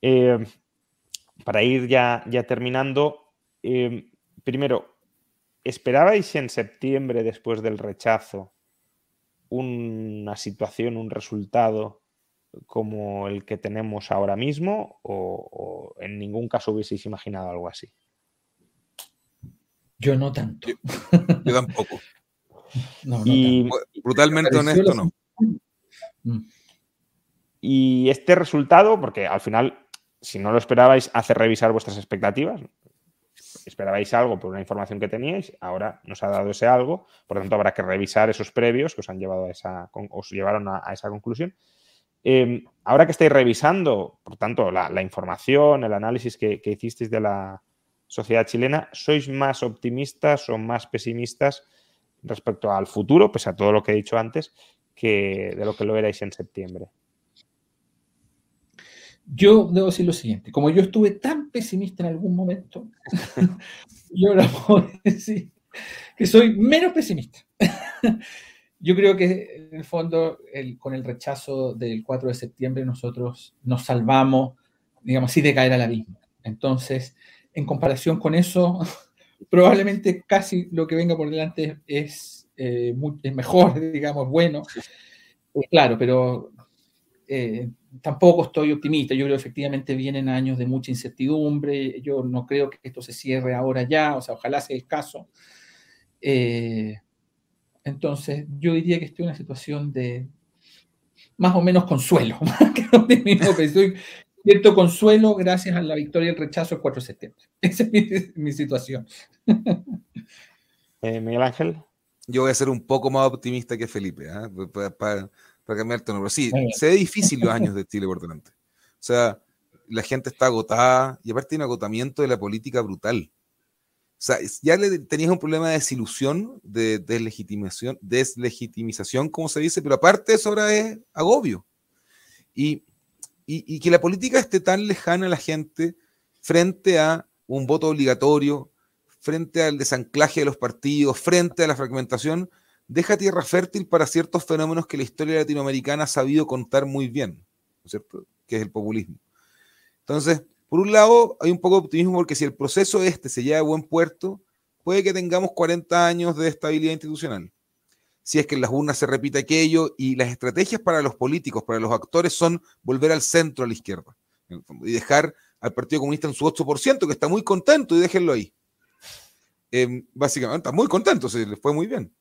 eh, para ir ya, ya terminando, eh, primero, ¿esperabais en septiembre, después del rechazo, una situación, un resultado como el que tenemos ahora mismo o, en ningún caso hubieseis imaginado algo así? Yo no tanto. Yo, tampoco. y, Brutalmente honesto, no. Mm. Y este resultado, porque al final, si no lo esperabais, hace revisar vuestras expectativas. Esperabais algo por una información que teníais, ahora nos ha dado ese algo, por lo tanto habrá que revisar esos previos que os han llevado a esa, os llevaron a esa conclusión. Em, ahora que estáis revisando, por tanto, la, información, el análisis que, hicisteis de la sociedad chilena, ¿sois más optimistas o más pesimistas respecto al futuro, pese a todo lo que he dicho antes, que de lo que lo erais en septiembre? Yo debo decir lo siguiente, como yo estuve tan pesimista en algún momento, yo ahora puedo decir que soy menos pesimista. Yo creo que en el fondo, con el rechazo del 4 de septiembre, nosotros nos salvamos, digamos así, de caer al abismo. Entonces, en comparación con eso, probablemente casi lo que venga por delante es, eh, mejor, digamos, bueno. Claro, pero eh, tampoco estoy optimista. Yo creo que efectivamente vienen años de mucha incertidumbre. Yo no creo que esto se cierre ahora ya, o sea, ojalá sea el caso. Entonces, yo diría que estoy en una situación de más o menos consuelo, Estoy cierto consuelo gracias a la victoria y el rechazo el 4 de septiembre. Esa es mi, situación. Eh, Miguel Ángel. Yo voy a ser un poco más optimista que Felipe, ¿ah? para, para, cambiar tono. Pero sí, se ve difícil los años de Chile por delante. O sea, la gente está agotada y aparte hay un agotamiento de la política brutal. sea, ya le tenías un problema de desilusión, de deslegitimación, deslegitimización, como se dice, pero aparte eso ahora es agobio. Y, y, que la política esté tan lejana a la gente frente a un voto obligatorio, frente al desanclaje de los partidos, frente a la fragmentación, deja tierra fértil para ciertos fenómenos que la historia latinoamericana ha sabido contar muy bien, ¿no es cierto? Que es el populismo. Entonces, por un lado, hay un poco de optimismo porque si el proceso este se lleva a buen puerto, puede que tengamos 40 años de estabilidad institucional. Si es que en las urnas se repite aquello y las estrategias para los políticos, para los actores, son volver al centro, a la izquierda, y dejar al Partido Comunista en su 8%, que está muy contento, y déjenlo ahí. Em, básicamente, está muy contento, se les fue muy bien,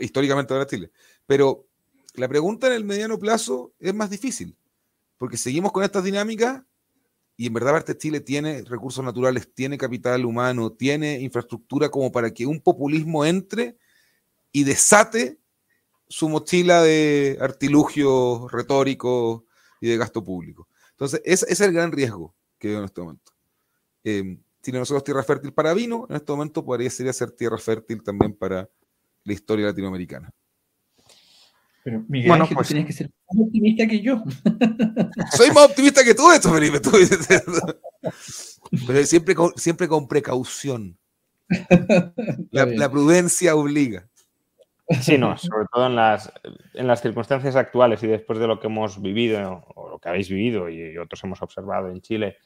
históricamente para Chile. Pero la pregunta en el mediano plazo es más difícil, porque seguimos con estas dinámicas y en verdad parte Chile tiene recursos naturales, tiene capital humano, tiene infraestructura como para que un populismo entre y desate su mochila de artilugio retórico y de gasto público. Entonces, ese, es el gran riesgo que veo en este momento. Eh, tiene nosotros tierra fértil para vino, en este momento podría ser tierra fértil también para la historia latinoamericana. Pero Miguel bueno, pues, tienes que ser más optimista que yo. Soy más optimista que tú, esto, Felipe. Pero siempre con, siempre con precaución. La, prudencia obliga. Sí, no, sobre todo en las, en las circunstancias actuales y después de lo que hemos vivido o lo que habéis vivido y otros hemos observado en Chile,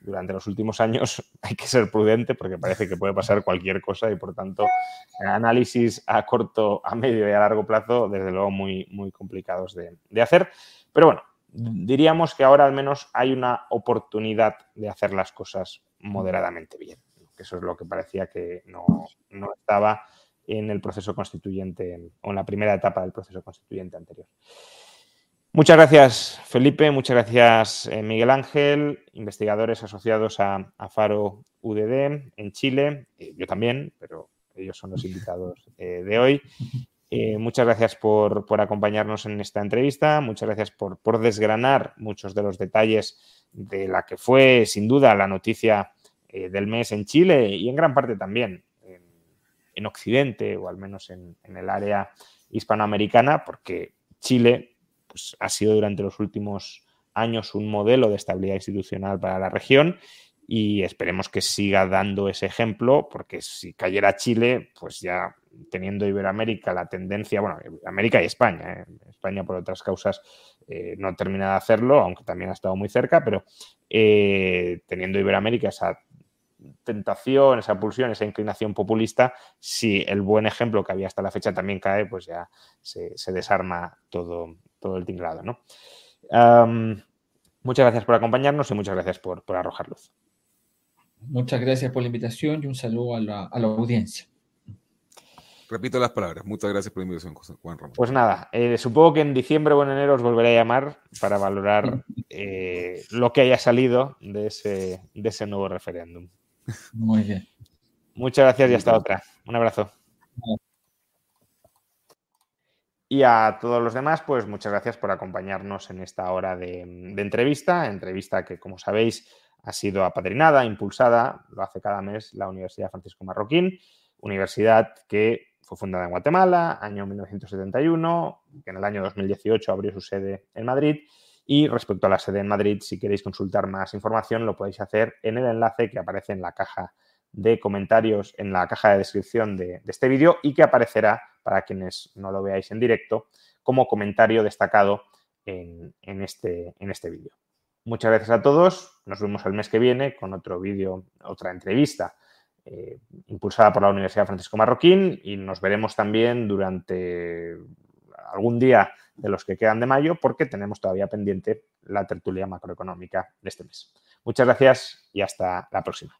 durante los últimos años hay que ser prudente porque parece que puede pasar cualquier cosa y por tanto análisis a corto, a medio y a largo plazo desde luego muy, muy complicados de, hacer. Pero bueno, diríamos que ahora al menos hay una oportunidad de hacer las cosas moderadamente bien. Eso es lo que parecía que no, no estaba en el proceso constituyente o en la primera etapa del proceso constituyente anterior. Muchas gracias, Felipe. Muchas gracias, eh, Miguel Ángel, investigadores asociados a, Faro UDD en Chile. Eh, yo también, pero ellos son los invitados eh, de hoy. muchas gracias por, acompañarnos en esta entrevista. Muchas gracias por, desgranar muchos de los detalles de la que fue, sin duda, la noticia del mes en Chile y en gran parte también en, Occidente o al menos en, el área hispanoamericana, porque Chile pues, ha sido durante los últimos años un modelo de estabilidad institucional para la región y esperemos que siga dando ese ejemplo, porque si cayera Chile, pues ya teniendo Iberoamérica la tendencia, bueno, América y España, ¿eh? España por otras causas eh, no termina de hacerlo, aunque también ha estado muy cerca, pero eh, teniendo Iberoamérica esa tentación, esa pulsión, esa inclinación populista, si el buen ejemplo que había hasta la fecha también cae, pues ya se, se desarma todo, todo el tinglado, ¿no? muchas gracias por acompañarnos y muchas gracias por, arrojar luz. Muchas gracias por la invitación y un saludo a la, audiencia. Repito las palabras. Muchas gracias por la invitación, Juan Ramón. Pues nada, eh, supongo que en diciembre o en enero os volveré a llamar para valorar eh, lo que haya salido de ese, de ese nuevo referéndum. Muy bien. Muchas gracias y hasta otra. Un abrazo. Y a todos los demás, pues muchas gracias por acompañarnos en esta hora de, entrevista, entrevista que, como sabéis, ha sido apadrinada, impulsada, lo hace cada mes la Universidad Francisco Marroquín, universidad que fue fundada en Guatemala, año 1971, que en el año 2018 abrió su sede en Madrid. Y respecto a la sede en Madrid, si queréis consultar más información, lo podéis hacer en el enlace que aparece en la caja de comentarios, en la caja de descripción de, este vídeo y que aparecerá para quienes no lo veáis en directo, como comentario destacado en, este, en este vídeo. Muchas gracias a todos. Nos vemos el mes que viene con otro vídeo, otra entrevista eh, impulsada por la Universidad Francisco Marroquín y nos veremos también durante algún día de los que quedan de mayo porque tenemos todavía pendiente la tertulia macroeconómica de este mes. Muchas gracias y hasta la próxima.